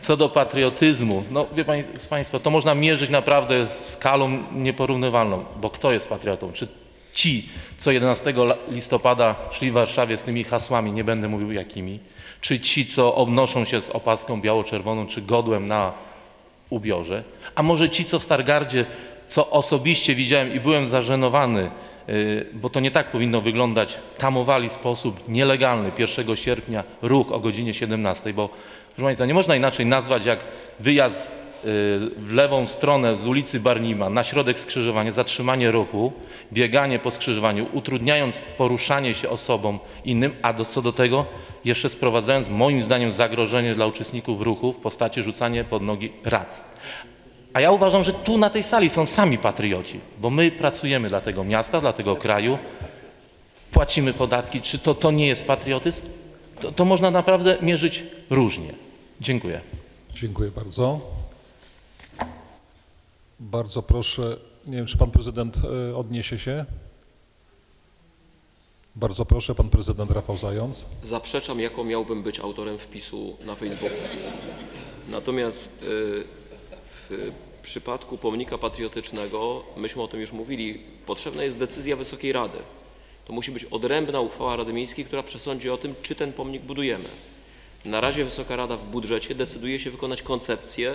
Co do patriotyzmu, no wie Pań- Państwo, to można mierzyć naprawdę skalą nieporównywalną, bo kto jest patriotą? Czy ci, co 11 la- listopada szli w Warszawie z tymi hasłami, nie będę mówił jakimi, czy ci, co obnoszą się z opaską biało-czerwoną, czy godłem na ubiorze, a może ci, co w Stargardzie, co osobiście widziałem i byłem zażenowany, y, bo to nie tak powinno wyglądać, tamowali w sposób nielegalny 1 sierpnia ruch o godzinie 17, bo proszę Państwa, nie można inaczej nazwać jak wyjazd y, w lewą stronę z ulicy Barnima na środek skrzyżowania, zatrzymanie ruchu, bieganie po skrzyżowaniu, utrudniając poruszanie się osobom innym, a do, co do tego jeszcze sprowadzając moim zdaniem zagrożenie dla uczestników ruchu w postaci rzucania pod nogi rad. A ja uważam, że tu na tej sali są sami patrioci, bo my pracujemy dla tego miasta, dla tego kraju, płacimy podatki. Czy to, to nie jest patriotyzm? To, to można naprawdę mierzyć różnie. Dziękuję. Dziękuję bardzo. Bardzo proszę, nie wiem, czy pan prezydent e, odniesie się? Bardzo proszę, pan prezydent Rafał Zając. Zaprzeczam, jaką miałbym być autorem wpisu na Facebooku. Natomiast y, w przypadku pomnika patriotycznego, myśmy o tym już mówili, potrzebna jest decyzja Wysokiej Rady. To musi być odrębna uchwała Rady Miejskiej, która przesądzi o tym, czy ten pomnik budujemy. Na razie Wysoka Rada w budżecie decyduje się wykonać koncepcję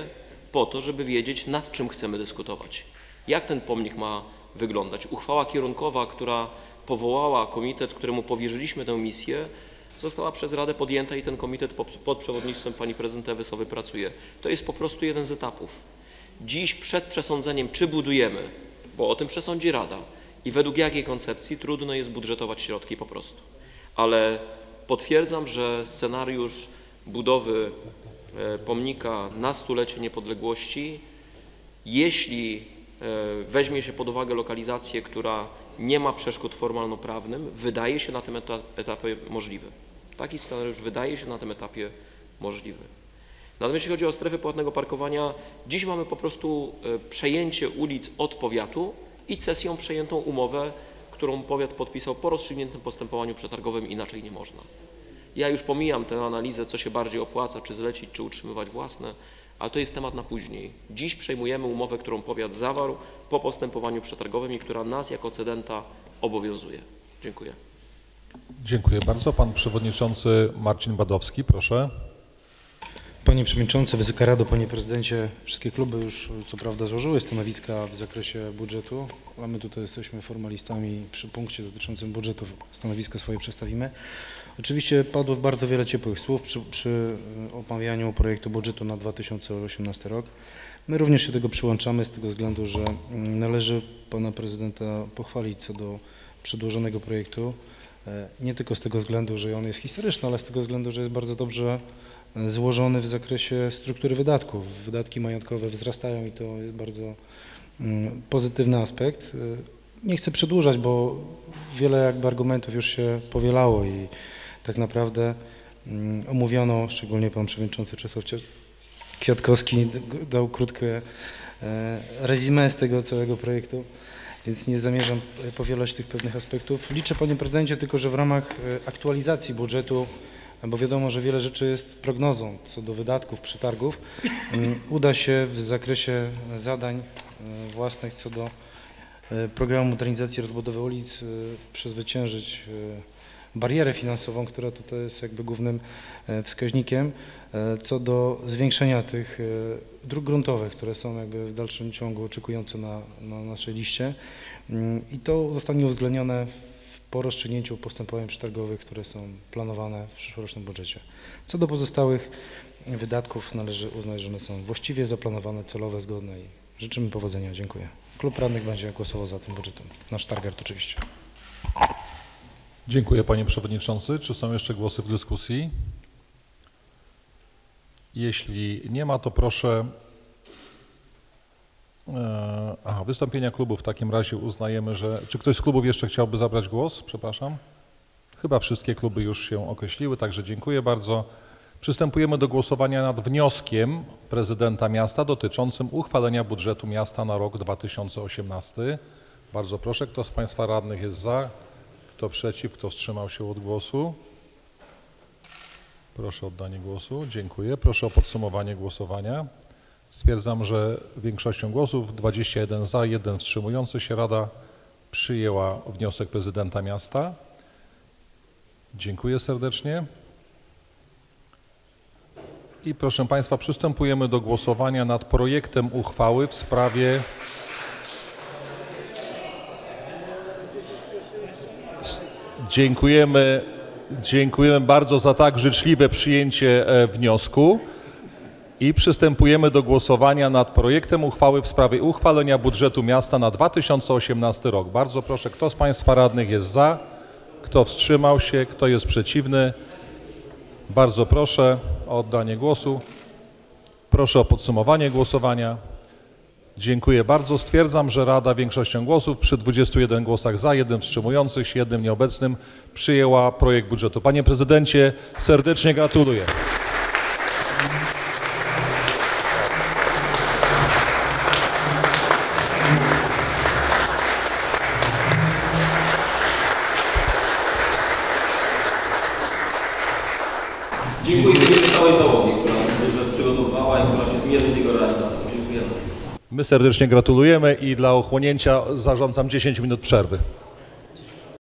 po to, żeby wiedzieć, nad czym chcemy dyskutować. Jak ten pomnik ma wyglądać. Uchwała kierunkowa, która powołała komitet, któremu powierzyliśmy tę misję, została przez Radę podjęta i ten komitet pod, przewodnictwem pani prezydent Ewy Sowy pracuje. To jest po prostu jeden z etapów. Dziś przed przesądzeniem, czy budujemy, bo o tym przesądzi Rada i według jakiej koncepcji trudno jest budżetować środki po prostu. Ale potwierdzam, że scenariusz budowy e, pomnika na stulecie niepodległości, jeśli e, weźmie się pod uwagę lokalizację, która nie ma przeszkód formalno-prawnym, wydaje się na tym eta- etapie możliwy. Taki scenariusz wydaje się na tym etapie możliwy. Natomiast jeśli chodzi o strefy płatnego parkowania, dziś mamy po prostu e, przejęcie ulic od powiatu i cesją przejętą umowę, którą powiat podpisał po rozstrzygniętym postępowaniu przetargowym, inaczej nie można. Ja już pomijam tę analizę, co się bardziej opłaca, czy zlecić, czy utrzymywać własne, ale to jest temat na później. Dziś przejmujemy umowę, którą powiat zawarł po postępowaniu przetargowym i która nas jako cedenta obowiązuje. Dziękuję. Dziękuję bardzo. Pan przewodniczący Marcin Badowski, proszę. Panie Przewodniczący, Wysoka Rado, Panie Prezydencie, wszystkie kluby już co prawda złożyły stanowiska w zakresie budżetu, ale my tutaj jesteśmy formalistami przy punkcie dotyczącym budżetu stanowiska swoje przedstawimy. Oczywiście padło bardzo wiele ciepłych słów przy, przy y, omawianiu projektu budżetu na 2018 rok. My również się tego przyłączamy z tego względu, że mm, należy Pana Prezydenta pochwalić co do przedłożonego projektu. E, Nie tylko z tego względu, że on jest historyczny, ale z tego względu, że jest bardzo dobrze e, złożony w zakresie struktury wydatków. Wydatki majątkowe wzrastają i to jest bardzo mm, pozytywny aspekt. E, Nie chcę przedłużać, bo wiele jakby argumentów już się powielało i tak naprawdę mm, omówiono, szczególnie pan przewodniczący Czesław Kwiatkowski dał krótkie e, rezime z tego całego projektu, więc nie zamierzam e, powielać tych pewnych aspektów. Liczę, panie prezydencie, tylko, że w ramach e, aktualizacji budżetu, bo wiadomo, że wiele rzeczy jest prognozą co do wydatków, przetargów, mm, uda się w zakresie zadań własnych co do programu modernizacji i rozbudowy ulic przezwyciężyć barierę finansową, która tutaj jest jakby głównym e, wskaźnikiem. E, Co do zwiększenia tych e, dróg gruntowych, które są jakby w dalszym ciągu oczekujące na, na naszej liście Mm, i to zostanie uwzględnione po rozstrzygnięciu postępowań przetargowych, które są planowane w przyszłorocznym budżecie. Co do pozostałych wydatków należy uznać, że one są właściwie zaplanowane, celowe, zgodne i życzymy powodzenia. Dziękuję. Klub Radnych będzie głosował za tym budżetem. Nasz target oczywiście. Dziękuję panie przewodniczący. Czy są jeszcze głosy w dyskusji? Jeśli nie ma, to proszę. e, Aha, wystąpienia klubów w takim razie uznajemy, że. Czy ktoś z klubów jeszcze chciałby zabrać głos? Przepraszam. Chyba wszystkie kluby już się określiły, także dziękuję bardzo. Przystępujemy do głosowania nad wnioskiem prezydenta miasta dotyczącym uchwalenia budżetu miasta na rok 2018. Bardzo proszę, kto z Państwa radnych jest za? Kto przeciw? Kto wstrzymał się od głosu? Proszę o oddanie głosu. Dziękuję. Proszę o podsumowanie głosowania. Stwierdzam, że większością głosów 21 za, 1 wstrzymujący się Rada przyjęła wniosek prezydenta miasta. Dziękuję serdecznie. I proszę Państwa, przystępujemy do głosowania nad projektem uchwały w sprawie Dziękujemy, dziękujemy bardzo za tak życzliwe przyjęcie e, wniosku i przystępujemy do głosowania nad projektem uchwały w sprawie uchwalenia budżetu miasta na 2018 rok. Bardzo proszę, kto z Państwa radnych jest za, kto wstrzymał się, kto jest przeciwny. Bardzo proszę o oddanie głosu. Proszę o podsumowanie głosowania. Dziękuję bardzo. Stwierdzam, że Rada większością głosów przy 21 głosach za, jednym wstrzymujących się, jednym nieobecnym przyjęła projekt budżetu. Panie prezydencie, serdecznie gratuluję. My serdecznie gratulujemy i dla ochłonięcia zarządzam 10 minut przerwy.